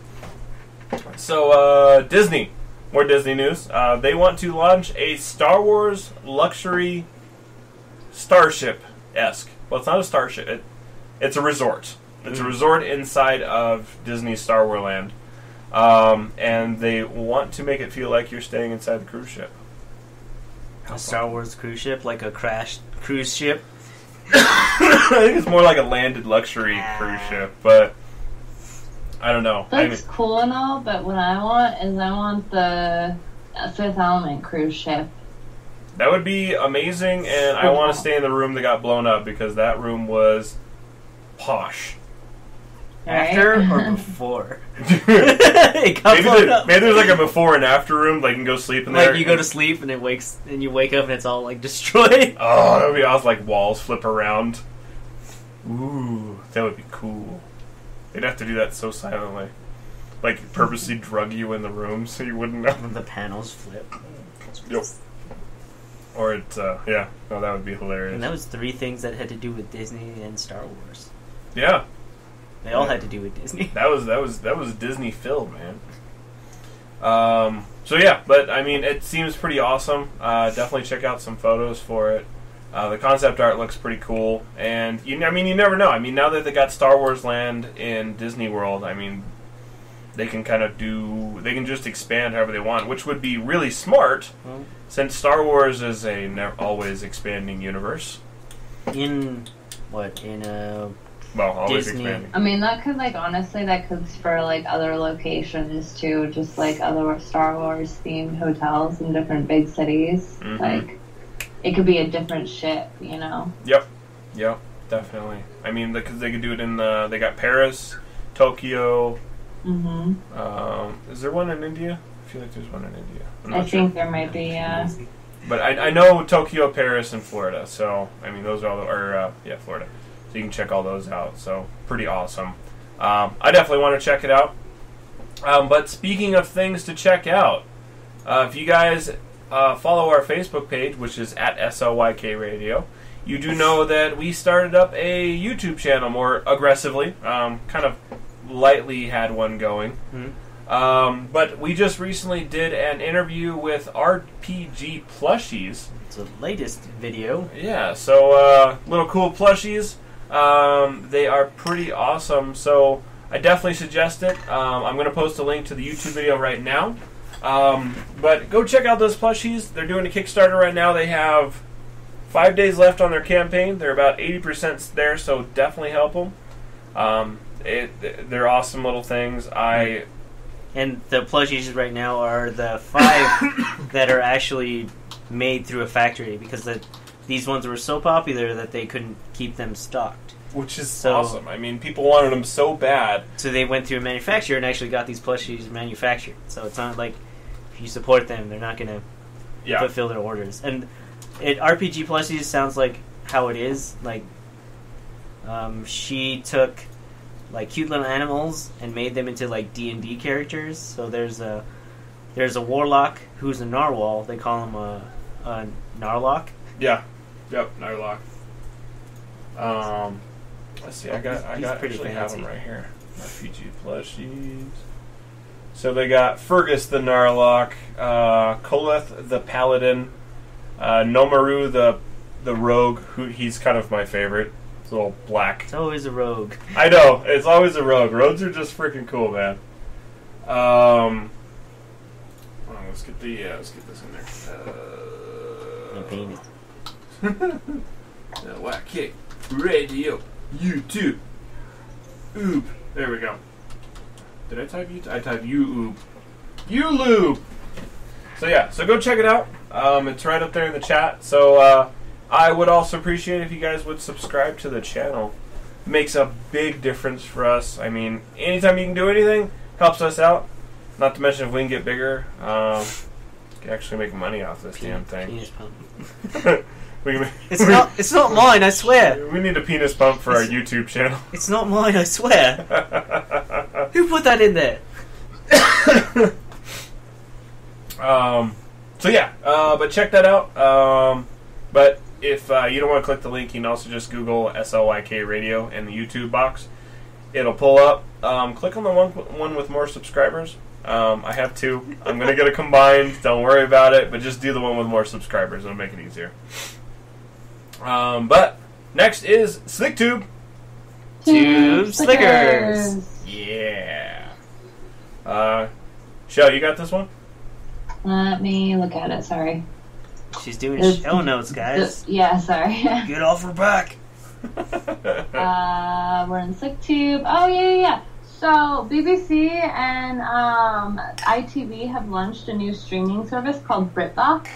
so uh, Disney, more Disney news. Uh, they want to launch a Star Wars luxury starship esque. Well, it's not a starship. It, it's a resort. It's a resort inside of Disney Star Wars Land, um, and they want to make it feel like you're staying inside the cruise ship. A Star Wars cruise ship, like a crashed cruise ship. I think it's more like a landed luxury cruise ship, but I don't know. I That's cool and all, but what I want is I want the Fifth Element cruise ship. that would be amazing, and I want to stay in the room that got blown up because that room was posh. Right? After or before? it got maybe, blown there, up. maybe there's like a before and after room. They can go sleep in there. Like you go to sleep and it wakes, and you wake up and it's all like destroyed. Oh, that would be awesome. Like walls flip around. Ooh, that would be cool. They'd have to do that so silently. Like purposely drug you in the room so you wouldn't know. The panels flip. Yep. Or it, uh, yeah. No, that would be hilarious. And that was three things that had to do with Disney and Star Wars. yeah, They all had to do with Disney. that was that was that was Disney filled, man. Um. So yeah, but I mean, it seems pretty awesome. Uh, definitely check out some photos for it. Uh, the concept art looks pretty cool, and you, I mean, you never know. I mean, now that they got Star Wars Land in Disney World, I mean, they can kind of do, they can just expand however they want, which would be really smart, Well, since Star Wars is a ne- always expanding universe. in what in uh Well, always Disney. expanding. I mean, that could like honestly, that could spur like other locations too, just like other Star Wars themed hotels in different big cities. Mhm. Like, it could be a different ship, you know. Yep, yep, definitely. I mean, because they could do it in the, they got Paris, Tokyo. Mm-hmm. Um, is there one in India? I feel like there's one in India. I sure. think there might be. Uh, But I, I know Tokyo, Paris, and Florida. So I mean, those are all, the, or uh, yeah, Florida. So you can check all those out. So pretty awesome. Um, I definitely want to check it out. Um, but speaking of things to check out, uh, if you guys uh, follow our Facebook page, which is at SLYK Radio, you do know that we started up a YouTube channel more aggressively. Um, kind of lightly had one going. Mhm. Um, but we just recently did an interview with RPG Plushies. it's the latest video. Yeah, so uh, little cool plushies. Um, they are pretty awesome. So I definitely suggest it. Um, I'm going to post a link to the YouTube video right now. Um, but go check out those plushies. They're doing a Kickstarter right now. They have five days left on their campaign. They're about 80% there, so definitely help them. Um, it, they're awesome little things. I And the plushies right now are the five that are actually made through a factory because the, these ones were so popular that they couldn't keep them stocked. which is So- awesome. I mean, people wanted them so bad. So they went through a manufacturer and actually got these plushies manufactured. So it's not like if you support them, they're not going to Yeah, fulfill their orders. And it RPG plushies sounds like how it is. Like um, she took like cute little animals and made them into like D and D characters. So there's a There's a warlock who's a narwhal. They call him a, a narlock. Yeah. Yep. Narlock. Um, let's see. I got. I got pretty actually have them right here. RPG plushies. So they got Fergus the Narlock, uh, Koleth the Paladin, uh, Nomaru the the Rogue. Who he's kind of my favorite. It's a little black. It's always a rogue. I know. It's always a rogue. Rogues are just freaking cool, man. Um. oh, let's get the. Uh, let's get this in there. Uh, the Whack Kick Radio YouTube. Oop. There we go. Did I type you? I typed you oop. You loop. So yeah, so go check it out. Um, it's right up there in the chat. So uh, I would also appreciate if you guys would subscribe to the channel. Makes a big difference for us. I mean, anytime you can do anything helps us out. Not to mention if we can get bigger, um, can actually make money off this damn thing. Penis pump. we can make, It's not. It's not mine. I swear. We need a penis pump for our YouTube channel. It's not mine. I swear. Who put that in there? um, so yeah, uh, but check that out. Um, but if uh, you don't want to click the link, you can also just Google SLYK Radio in the YouTube box. It'll pull up. Um, click on the one one with more subscribers. Um, I have two. I'm gonna get a combined. Don't worry about it. But just do the one with more subscribers. It'll make it easier. Um, but next is SlickTube. Tube Tube Slickers. Yeah. Uh, Shell, you got this one? Let me look at it. Sorry. She's doing It's- show notes, guys. Yeah, sorry. Get off her back. uh, we're in SlickTube. Oh yeah, yeah, yeah. So BBC and um, ITV have launched a new streaming service called BritBox.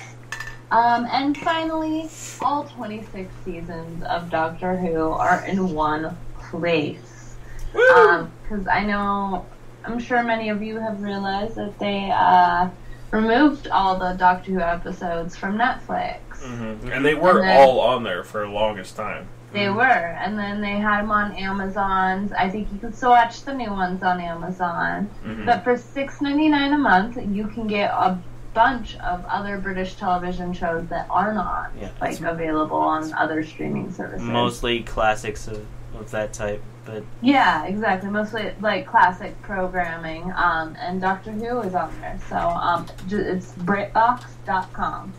Um, and finally, all 26 seasons of Doctor Who are in one place. Because I know, I'm sure many of you have realized that they uh, removed all the Doctor Who episodes from Netflix. hmm And they were And then- all on there for the longest time. They were, and then they had them on Amazon. I think you can still watch the new ones on Amazon. Mhm. But for six ninety nine a month, you can get a bunch of other British television shows that are not Yeah, like available on other streaming services. Mostly classics of, of that type, but yeah, exactly. Mostly like classic programming. Um, and Doctor Who is on there, so um, ju- it's BritBox.com.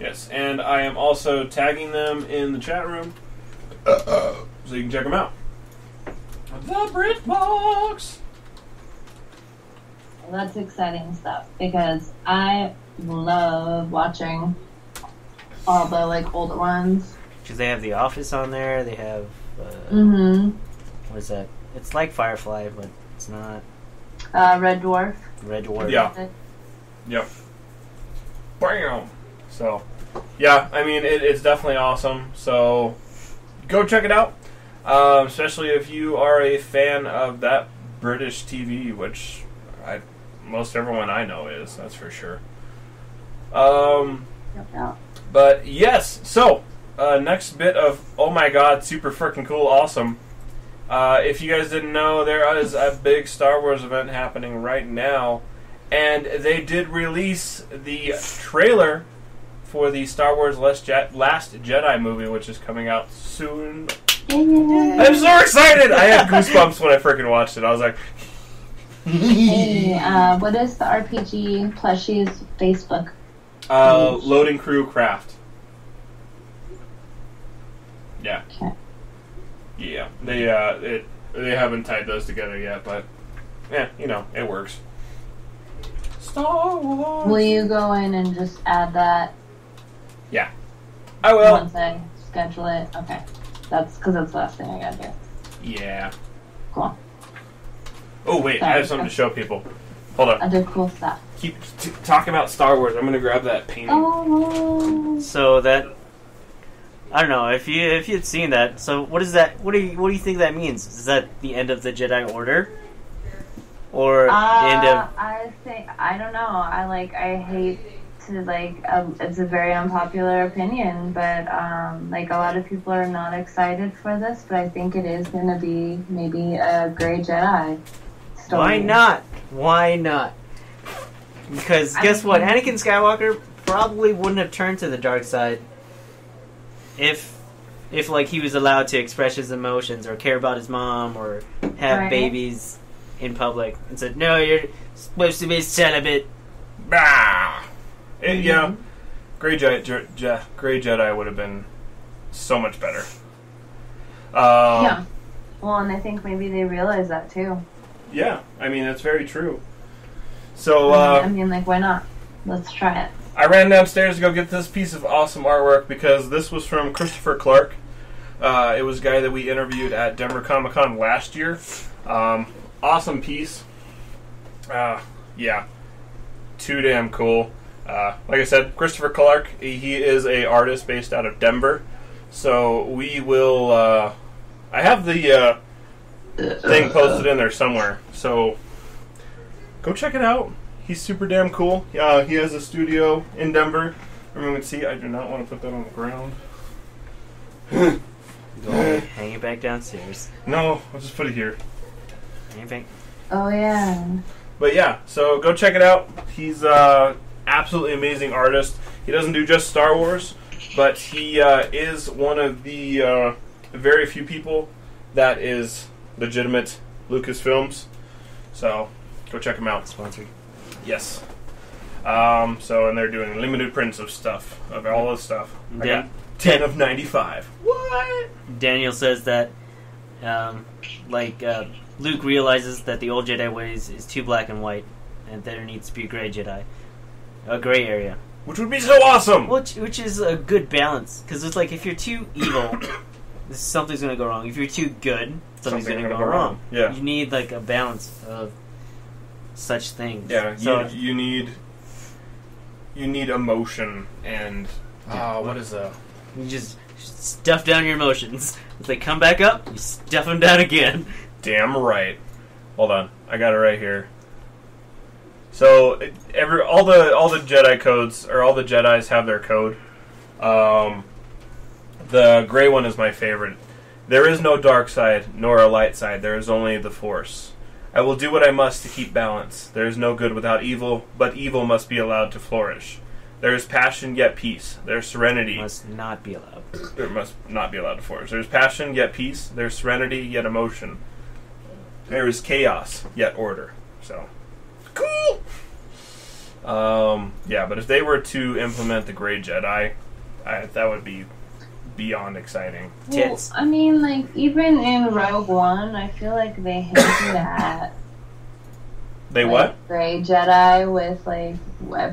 Yes, and I am also tagging them in the chat room so you can check them out. The BritBox. That's exciting stuff because I love watching all the like older ones. because they have The Office on there. They have uh, Mm-hmm. what is that? It's like Firefly, but it's not. Uh, Red Dwarf. Red Dwarf. Yeah. Yep. Bam. So, yeah, I mean, it, it's definitely awesome. So, go check it out. Um, especially if you are a fan of that British TV, which I most everyone I know is. That's for sure. Um, but yes, so uh, next bit of oh my god, super freaking cool, awesome. Uh, if you guys didn't know, there is a big Star Wars event happening right now, and they did release the trailer for the Star Wars Last, Je- Last Jedi movie, which is coming out soon. I'm so excited! I had goosebumps when I freaking watched it. I was like, Hey, uh, what is the RPG plushies Facebook? uh, loading crew craft. Yeah. Okay. Yeah, they uh, it they haven't tied those together yet, but yeah, you know, it works. Star Wars. Will you go in and just add that Yeah, I will. once I schedule it? Okay. That's because that's the last thing I gotta do. Yeah. Cool. Oh wait, I have something to show people. Hold on. Other cool stuff. Keep t- talking about Star Wars. I'm gonna grab that painting. Oh. So that I don't know if you if you'd seen that. So what is that? What do you what do you think that means? Is that the end of the Jedi Order, or the end Uh, of? I think I don't know. I like I hate to like um, it's a very unpopular opinion, but um, like a lot of people are not excited for this. But I think it is going to be maybe a Gray Jedi story. Why not? Why not? Because I guess what? mean- Anakin Skywalker probably wouldn't have turned to the dark side if if like he was allowed to express his emotions or care about his mom or have Right. babies in public and said, "No, you're supposed to be celibate." Bah! Eh, yeah, Gray Jedi, Je- Je- Gray Jedi would have been so much better. Um, yeah. Well, and I think maybe they realize that too. Yeah, I mean that's very true. So I uh, mean, like, why not? Let's try it. I ran downstairs to go get this piece of awesome artwork because this was from Christopher Clark. Uh, it was a guy that we interviewed at Denver Comic Con last year. Um, awesome piece. Uh, yeah, too damn cool. Uh, like I said, Christopher Clark. He is a artist based out of Denver. So we will. Uh, I have the uh, thing posted in there somewhere. So go check it out. He's super damn cool. Uh, he has a studio in Denver. Everyone can see. I do not want to put that on the ground. Hang it back downstairs. No, I'll just put it here. Hang it back. Oh yeah. But yeah, so go check it out. He's uh, absolutely amazing artist. He doesn't do just Star Wars, but he uh, is one of the uh, very few people that is legitimate Lucasfilms. So go check him out. Sponsored. Yes. Um, so and they're doing limited prints of stuff of all this stuff. I Dan- got ten of ninety five. What? Daniel says that, um, like uh, Luke realizes that the old Jedi ways is too black and white, and there needs to be a gray Jedi, a gray area, Which would be so awesome. which which is a good balance because it's like if you're too evil, this, something's gonna go wrong. If you're too good, something's Something gonna gonna go go wrong. wrong. Yeah. you need like a balance of such things. Yeah, so you, you need you need emotion and uh, what is a you just stuff down your emotions. If they come back up, you stuff them down again. damn right. Hold on, I got it right here. So every all the all the Jedi codes or all the Jedi's have their code. Um, the gray one is my favorite. There is no dark side nor a light side. There is only the Force. I will do what I must to keep balance. There is no good without evil, but evil must be allowed to flourish. There is passion yet peace. There is serenity. Must not be allowed. There must not be allowed to flourish. There's passion yet peace. There's serenity yet emotion. There is chaos yet order. So cool. Um, yeah, but if they were to implement the Gray Jedi, I, that would be beyond exciting. Well, Tits. I mean, like even in Rogue One, I feel like they hinted at They like, what? Gray Jedi with like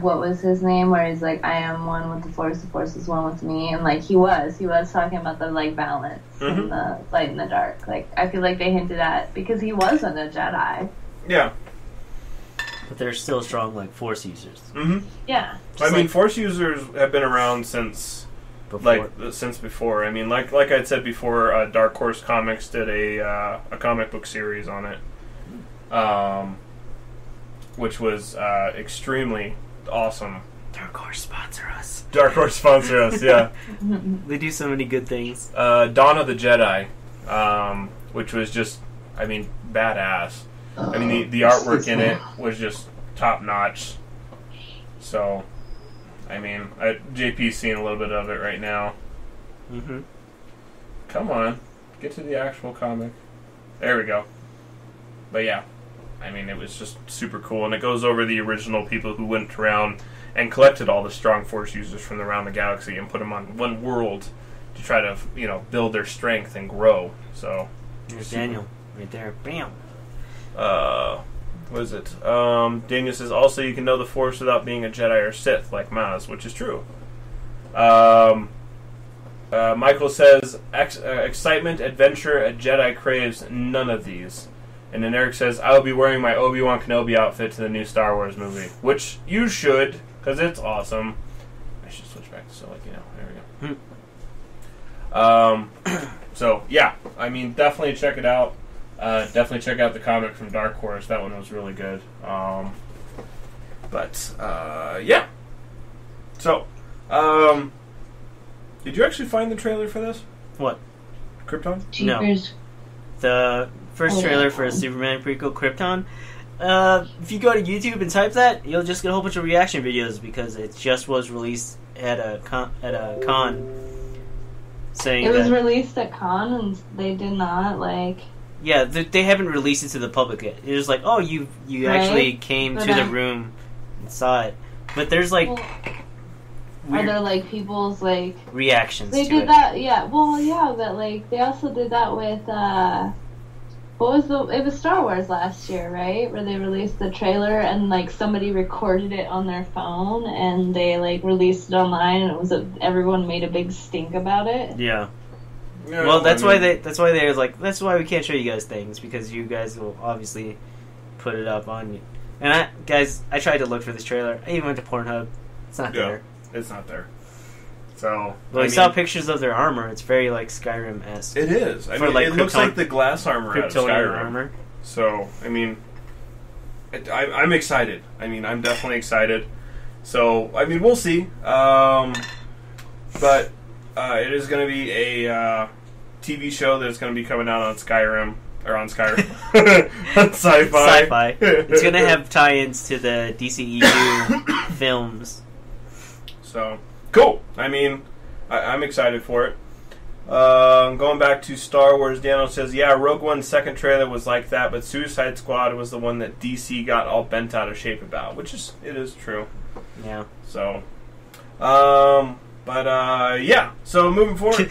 what was his name? Where he's like, I am one with the Force, the Force is one with me, and like he was, he was talking about the like balance Mhm. and the light and the dark. Like I feel like they hinted at because he wasn't a Jedi. Yeah. But they're still strong, like Force users. Mm-hmm. Yeah. I Just mean, Force users have been around since before. like uh, since before. I mean, like like I said before, uh, Dark Horse Comics did a uh, a comic book series on it, um, which was uh, extremely awesome. Dark Horse sponsor us. Dark Horse sponsor us, yeah. They do so many good things. Uh, Dawn of the Jedi, um, which was just, I mean, badass. I mean, the, the artwork in it was just top notch. So, I mean, I, JP's seeing a little bit of it right now. Mm-hmm. Come on, get to the actual comic. There we go. But yeah, I mean, it was just super cool, and it goes over the original people who went around and collected all the strong force users from around the galaxy and put them on one world to try to, you know, build their strength and grow. So, There's Daniel right there. Bam. uh, what is it? Um, Daniel says also you can know the Force without being a Jedi or Sith, like Maz, which is true. Um, uh, Michael says Ex- uh, excitement, adventure, a Jedi craves none of these. And then Eric says I will be wearing my Obi Wan Kenobi outfit to the new Star Wars movie, which you should because it's awesome. I should switch back to so like you know there we go. Um, so yeah, I mean definitely check it out. Uh, definitely check out the comic from Dark Horse. That one was really good. Um, but uh, yeah. So, um, did you actually find the trailer for this? What? Krypton? No. The first Oh, trailer for a Superman prequel, Krypton. Uh, if you go to YouTube and type that, you'll just get a whole bunch of reaction videos because it just was released at a con. At a con saying It was that released at con, and they did not like. Yeah, they, they haven't released it to the public yet. It's like, oh, you you Right. actually came But to the room and saw it, but there's like Well, are there like people's like reactions They did it. that, yeah. Well, yeah, but like they also did that with uh, what was the? It was Star Wars last year, right? Where they released the trailer and like somebody recorded it on their phone and they like released it online and it was a, everyone made a big stink about it. Yeah. Well, that's I why they. That's why they're like. That's why we can't show you guys things because you guys will obviously put it up on. you. And I, guys, I tried to look for this trailer. I even went to Pornhub. It's not Yeah. there. It's not there. So Well, I we saw pictures of their armor. It's very like Skyrim esque. It is. I For, mean, like, it looks like the glass armor out of Skyrim. armor. So, I mean, it, I, I'm excited. I mean, I'm definitely excited. So, I mean, we'll see. Um, but uh, it is going to be a uh, TV show that's going to be coming out on Skyrim or on Skyrim on Sci-Fi. Sci-fi. it's gonna have tie-ins to the DCEU films. So cool. I mean, I, I'm excited for it. Um, going back to Star Wars, Daniel says, "Yeah, Rogue One's second trailer was like that, but Suicide Squad was the one that DC got all bent out of shape about, which is it is true." Yeah, So, um, but uh, yeah. So moving forward,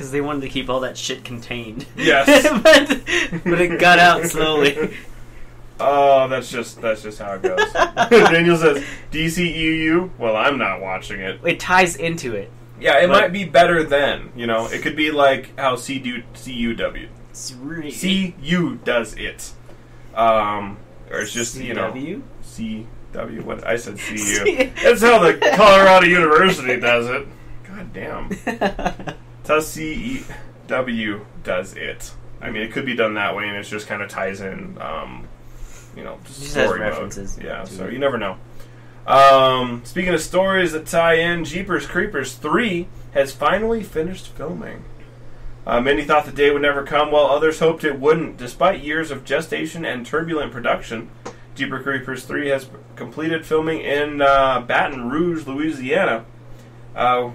because they wanted to keep all that shit contained. Yes. but, but it got out slowly. oh, that's just that's just how it goes. Daniel says, "DCEU." Well, I'm not watching it. It ties into it. Yeah, it But- might be better then. You know, it could be like how CU, CUW CU does it. Um, or it's just you know? CW. What I said CU. That's how the Colorado University does it. God damn. How CEW does it. I mean, it could be done that way, and it just kind of ties in, um, you know, story mode. references Yeah, so it. you never know. Um, speaking of stories that tie in, Jeepers Creepers 3 has finally finished filming. Uh, many thought the day would never come, while others hoped it wouldn't. Despite years of gestation and turbulent production, Jeepers Creepers 3 has completed filming in uh, Baton Rouge, Louisiana. Uh,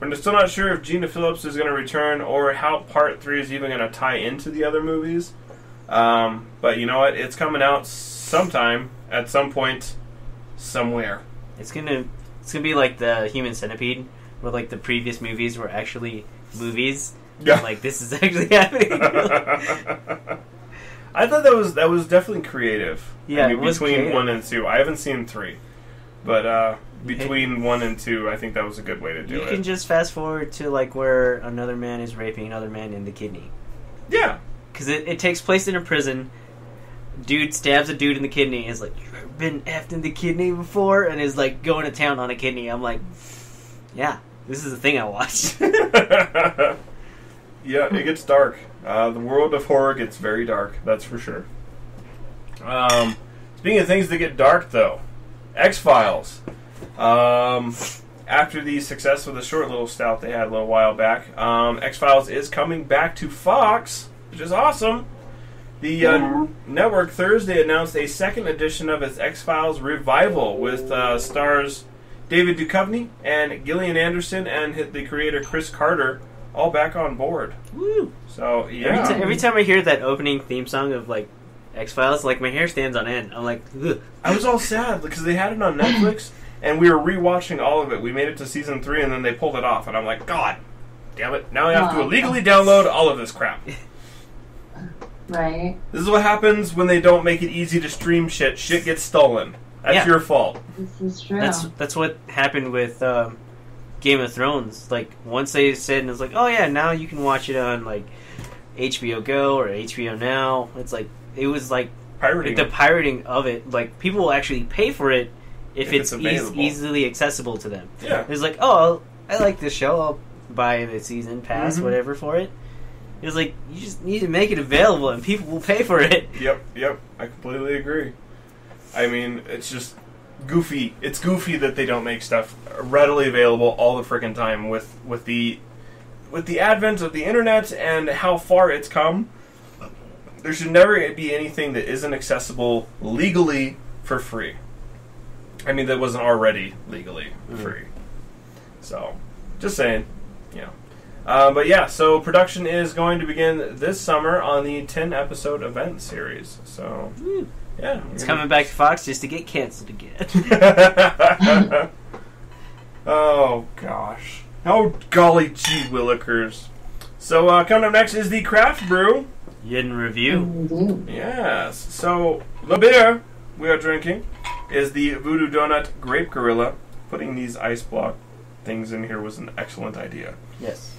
we're still not sure if Gina Phillips is going to return or how Part 3 is even going to tie into the other movies. Um, but you know what? It's coming out sometime, at some point, somewhere. It's gonna it's gonna be like the Human Centipede, where like the previous movies were actually movies. Yeah. Like this is actually happening. I thought that was that was definitely creative. Yeah, I mean, it was between creative. one and two. I haven't seen three, but uh, between one and two, I think that was a good way to do you it. You can just fast forward to like where another man is raping another man in the kidney, yeah, because it, it takes place in a prison. Dude stabs a dude in the kidney. and Is like, you ever been effed in the kidney before? And is like going to town on a kidney. I'm like, yeah, this is the thing I watched. yeah, it gets dark. Uh, the world of horror gets very dark. That's for sure. Um, speaking of things that get dark, though, X Files. Um, after the success of the short little stout they had a little while back, um, X Files is coming back to Fox, which is awesome. The uh, network Thursday announced a second edition of its X Files revival with uh, stars David Duchovny and Gillian Anderson and the creator Chris Carter all back on board. Woo! So yeah, Every, ti- every time I hear that opening theme song of like X Files, like my hair stands on end. I'm like, Ugh. I was all sad because they had it on Netflix and we were rewatching all of it. We made it to season three and then they pulled it off, and I'm like, God, damn it! Now I have to Aw. illegally download all of this crap. Right. This is what happens when they don't make it easy to stream shit. Shit gets stolen. That's Yeah. your fault. This is true. that's that's what happened with um, Game of Thrones. Like once they said, and it's like, oh yeah, now you can watch it on like HBO Go or HBO Now. It's like it was like Pirating. the pirating of it. Like people will actually pay for it if, If it's, it's eas- easily accessible to them. yeah. It's like, oh, I like this show. I'll buy the season pass, Mhm. whatever for it. It's like you just need to make it available, and people will pay for it. Yep, yep. I completely agree. I mean, it's just goofy. It's goofy that they don't make stuff readily available all the freaking time with with the with the advent of the internet and how far it's come. there should never be anything that isn't accessible legally for free. I mean, that wasn't already legally free. So, just saying, you know. Uh, but yeah, so production is going to begin this summer on the 10 episode event series. So, yeah. It's coming back to Fox just to get canceled again. oh gosh. Oh golly gee willikers. So uh, coming up next is the craft brew. Yin review. Indeed. Yes. So the beer we are drinking is the Voodoo Doughnut Grape Gorilla. Putting these ice block things in here was an excellent idea. Yes.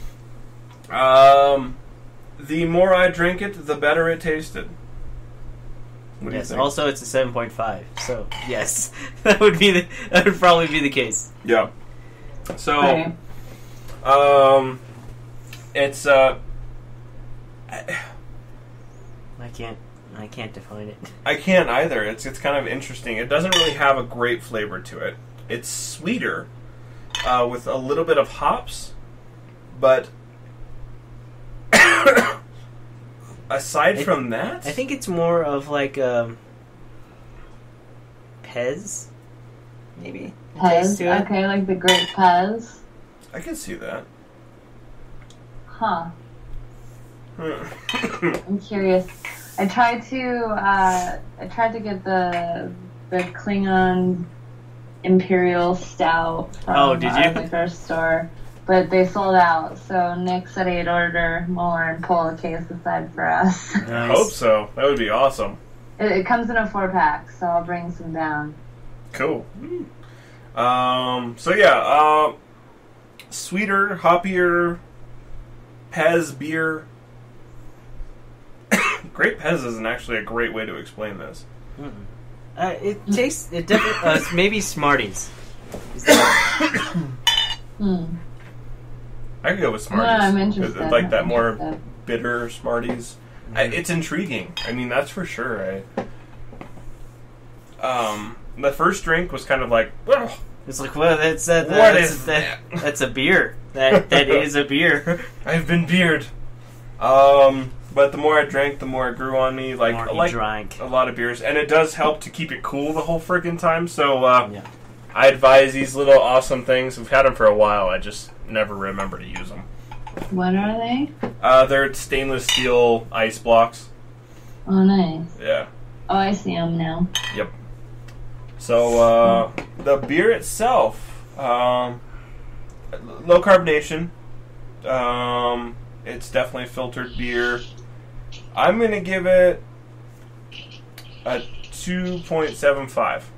Um, the more I drink it, the better it tasted. What Yes. Also, it's a seven point five. So yes, that would be the that would probably be the case. yeah. So. Okay. Um, it's uh, I, I can't. I can't define it. I can't either. It's it's kind of interesting. It doesn't really have a great flavor to it. It's sweeter, uh, with a little bit of hops, but aside I- from that, I think it's more of like um, Pez, maybe. the Pez. to it. Okay, like the Great Pez. I can see that. Huh. Hmm. I'm curious. I tried to uh, I tried to get the the Klingon Imperial Stout from Oh, did our you? liquor store, but they sold out. So Nick said he'd order more and pull a case aside for us. I hope so. That would be awesome. it, it comes in a four pack, so I'll bring some down. Cool. Um. So yeah. Uh, sweeter, hoppier, Pez beer. Great Pez isn't actually a great way to explain this. Mm-mm. Uh, it tastes. It definitely. Uh, maybe Smarties. Is Hmm. I could go with Smarties. No, Smarties. I'm interested. Like that more interested. bitter Smarties. I, Mhm. it's intriguing. I mean, that's for sure. I, um, the first drink was kind of like, "Ugh, It's like well, that's uh, What that's, is that, that? That's a beer. That that is a beer. I've been beard. Um, but the more I drank, the more it grew on me. Like, More he like drank. a lot of beers, and it does help to keep it cool the whole freaking time. So uh, Yeah. I advise these little awesome things. We've had them for a while. I just never remember to use them. What are they? Uh, they're stainless steel ice blocks. Oh, nice. Yeah. Oh, I see them now. Yep. So uh, the beer itself, um, low carbonation. Um, it's definitely filtered beer. I'm gonna give it a two point seven five.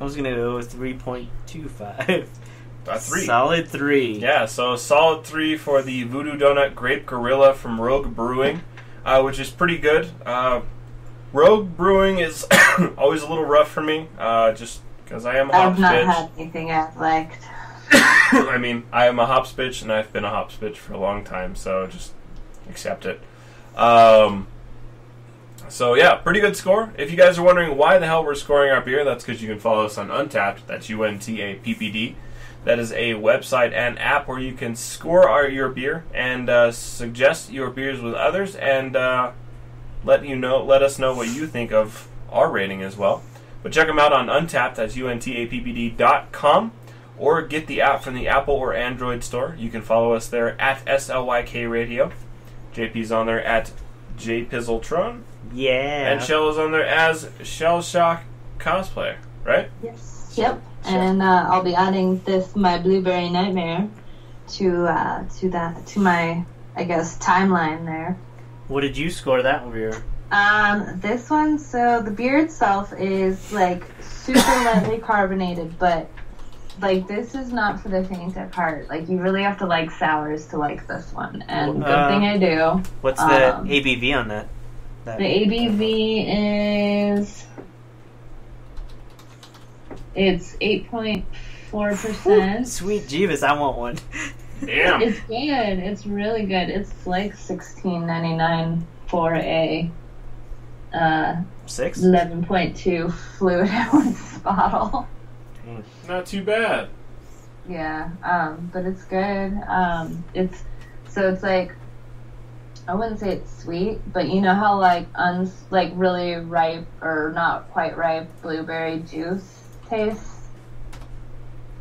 I was gonna go with three point two five. A three. Solid three. Yeah, so a solid three for the Voodoo Doughnut Grape Gorilla from Rogue Brewing, uh, which is pretty good. Uh, Rogue Brewing is always a little rough for me, uh, just because I am a I've not bitch. had anything I've liked. I mean, I am a hops bitch, and I've been a hops bitch for a long time, so just accept it. Um, so yeah, pretty good score. If you guys are wondering why the hell we're scoring our beer, that's because you can follow us on Untappd. That's U N T A P P D. That is a website and app where you can score our, your beer and uh, suggest your beers with others, and uh, let you know, let us know what you think of our rating as well. But check them out on Untappd. That's untappd dot com or get the app from the Apple or Android store. You can follow us there at SLYK Radio. JP's on there at JPizzletron. Yeah. And Shell is on there as Shell Shock Cosplay, right? Yes. Yep. And uh, I'll be adding this my blueberry nightmare to uh, to that to my I guess timeline there. what did you score that beer? Um, this one, so the beer itself is like super lightly carbonated, but like this is not for the faint of heart. Like you really have to like sours to like this one. And good Uh, thing I do. What's the Um, ABV on that? that The ABV is it's eight point four percent. Sweet Jeebus, I want one. Damn. It's good. It's really good. It's like sixteen ninety nine for a uh, Six? eleven point two fluid ounce bottle. Not too bad. Yeah, um, but it's good. Um, it's so it's like I wouldn't say it's sweet, but you know how like uns like really ripe or not quite ripe blueberry juice tastes.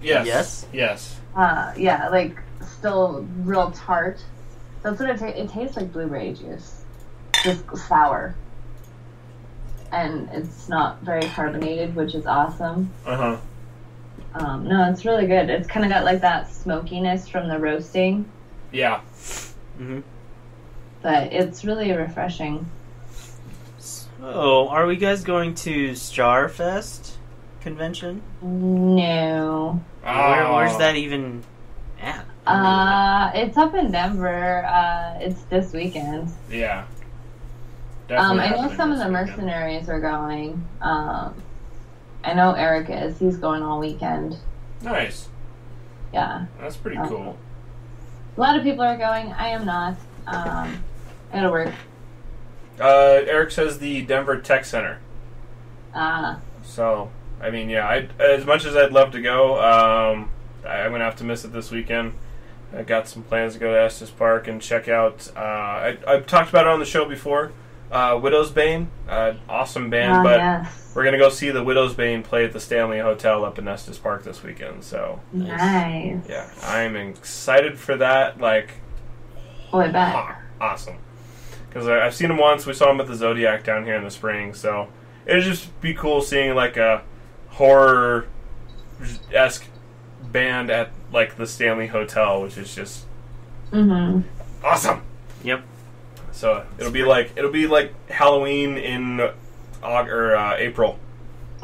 Yes. Yes? Yes. Uh, yeah, like still real tart. That's what it tastes. It tastes like blueberry juice, just sour, and it's not very carbonated, which is awesome. Uh huh. Um, no, it's really good. It's kind of got like that smokiness from the roasting, Yeah. hmm but it's really refreshing. Oh, are we guys going to Starfest convention? No. Where, where's Oh. that even at? Uh, it's up in Denver. Uh, it's this weekend. Yeah. Um, I know some of this the weekend. mercenaries are going. Um, I know Eric is. He's going all weekend. Nice. Yeah. That's pretty Oh. cool. A lot of people are going. I am not. Um, it'll work. Uh, Eric says the Denver Tech Center. Uh, So, I mean, yeah, I as much as I'd love to go, um, I- I'm gonna have to miss it this weekend. I got some plans to go to Estes Park and check out. Uh, I, I've talked about it on the show before. Uh, Widow's Bane, uh, awesome band, ah, but yes. we're gonna go see the Widow's Bane play at the Stanley Hotel up in Estes Park this weekend. So, Nice. yeah, I'm excited for that. Like, Oh, I bet. aw- awesome. Because I've seen him once. We saw him at the Zodiac down here in the spring. So it'd just be cool seeing like a horror esque band at like the Stanley Hotel, which is just Mm-hmm. awesome. Yep. So it'll be like it'll be like Halloween in Aug- or uh, April.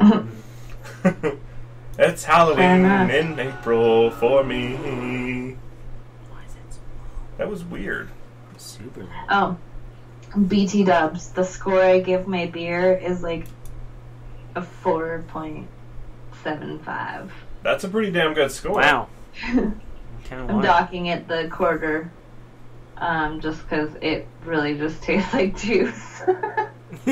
it's Halloween in April for me. Why is it That was weird. super loud? Oh, BT Dubs. The score I give my beer is like a four point seven five. That's a pretty damn good score. Wow. Kind of I'm docking it the quarter, um, just because it really just tastes like juice.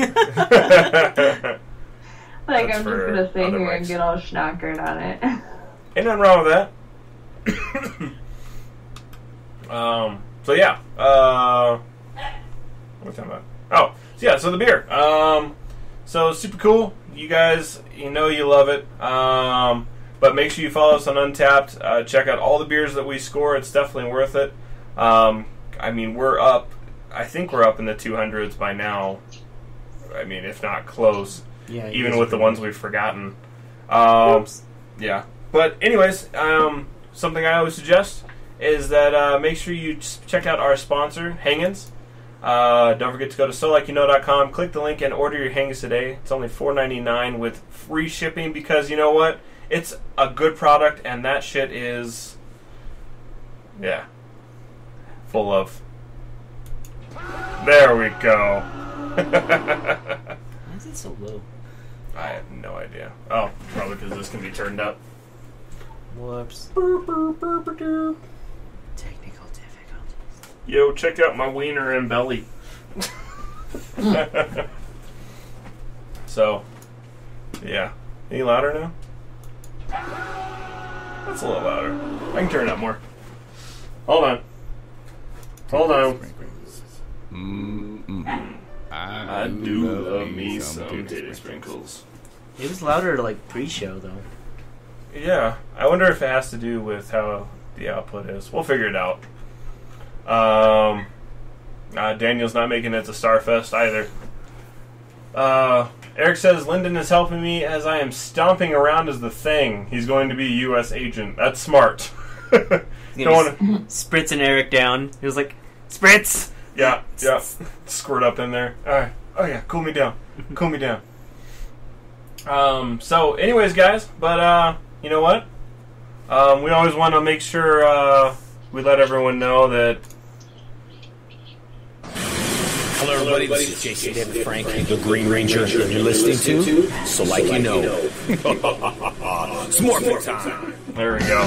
like That's I'm just gonna sit here and get all schnockered on it. Ain't nothing wrong with that. um. So yeah. Uh. What talking about? Oh. So yeah. So the beer. Um. So super cool. You guys, you know you love it. Um. But make sure you follow us on Untappd. Uh, check out all the beers that we score. It's definitely worth it. Um. I mean, we're up. I think we're up in the 200s by now. I mean, if not close Yeah. even with the ones we've forgotten. Um, yeah, but anyways, um, something I always suggest is that uh, make sure you check out our sponsor, Hangins. Uh, don't forget to go to solikeyouknow.com, click the link, and order your Hangins today. It's only four ninety nine with free shipping because you know what? It's a good product, and that shit is, yeah, full of. There we go. Why is it so low? I have no idea. Oh, probably because this can be turned up. Whoops. Technical difficulties. Yo, check out my wiener and belly. so, yeah. Any louder now? That's a little louder. I can turn it up more. Hold on. Hold on. I do love me some titty sprinkles. It was louder like pre-show though. Yeah, I wonder if it has to do with how the output is. We'll figure it out. Um, uh, Daniel's not making it to Starfest either. Uh, Eric says Lyndon is helping me as I am stomping around as the thing. He's going to be a U.S. agent. That's smart. He's Don't wanna- be spritzing Eric down. He was like, "Spritz." yeah, yeah. Squirt up in there. All right. Oh yeah, cool me down. Cool me down. Um. So, anyways, guys, but uh, you know what? Um, we always want to make sure uh, we let everyone know that Hello, everybody. This is Jason David Frank, the Green Ranger. You're listening to So Like You Know. it's Morphin time. There we go.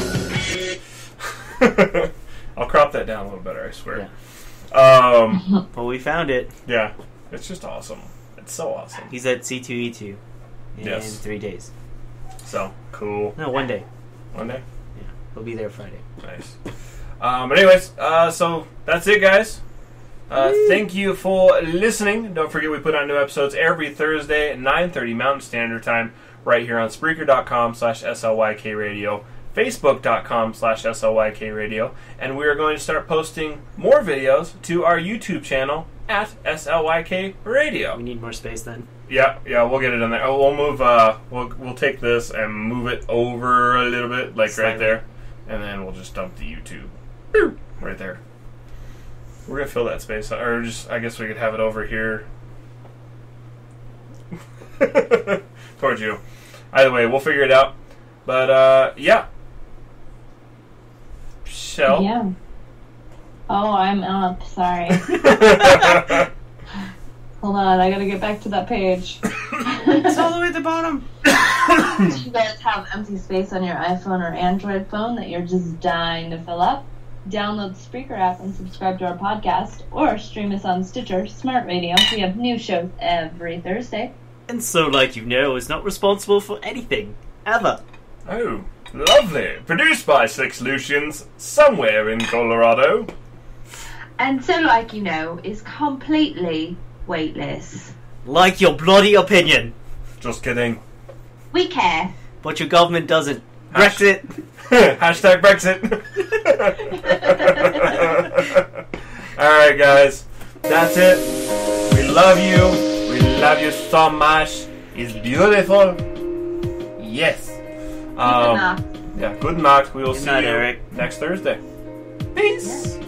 I'll crop that down a little better, I swear. Um, Well, we found it. yeah, it's just awesome. It's so awesome. He's at C2E2 in Yes. three days. So cool. No, one day. One day, Yeah, He'll be there Friday. nice. Um, but anyways, uh, so that's it, guys. Uh, thank you for listening. Don't forget we put on new episodes every Thursday at 9.30 Mountain Standard Time right here on Spreaker.com slash SLYK Radio, Facebook.com slash SLYK Radio, and we are going to start posting more videos to our YouTube channel at SLYK Radio. We need more space then. Yeah, yeah, we'll get it in there. Oh, we'll move. Uh, we'll we'll take this and move it over a little bit, like right there, and then we'll just dump the YouTube right there. We're gonna fill that space, or just I guess we could have it over here towards you. Either way, we'll figure it out. But uh, yeah, Shell. Yeah. Oh, I'm up. Sorry. Hold on, I gotta get back to that page. It's all the way at the bottom. you guys have empty space on your iPhone or Android phone that you're just dying to fill up, download the Spreaker app and subscribe to our podcast, or stream us on Stitcher, Smart Radio. We have new shows every Thursday. And so, like you know, is not responsible for anything. Ever. Oh, lovely. Produced by Six Lucians, somewhere in Colorado. And so, like you know, is completely weightless. Like your bloody opinion. Just kidding. We care. But your government doesn't. Hash- Brexit. Hashtag Brexit. Alright, guys. That's it. We love you. We love you so much. It's beautiful. Yes. Um, Enough. yeah, good night. We will Good see night, you Eric. next Thursday. Peace.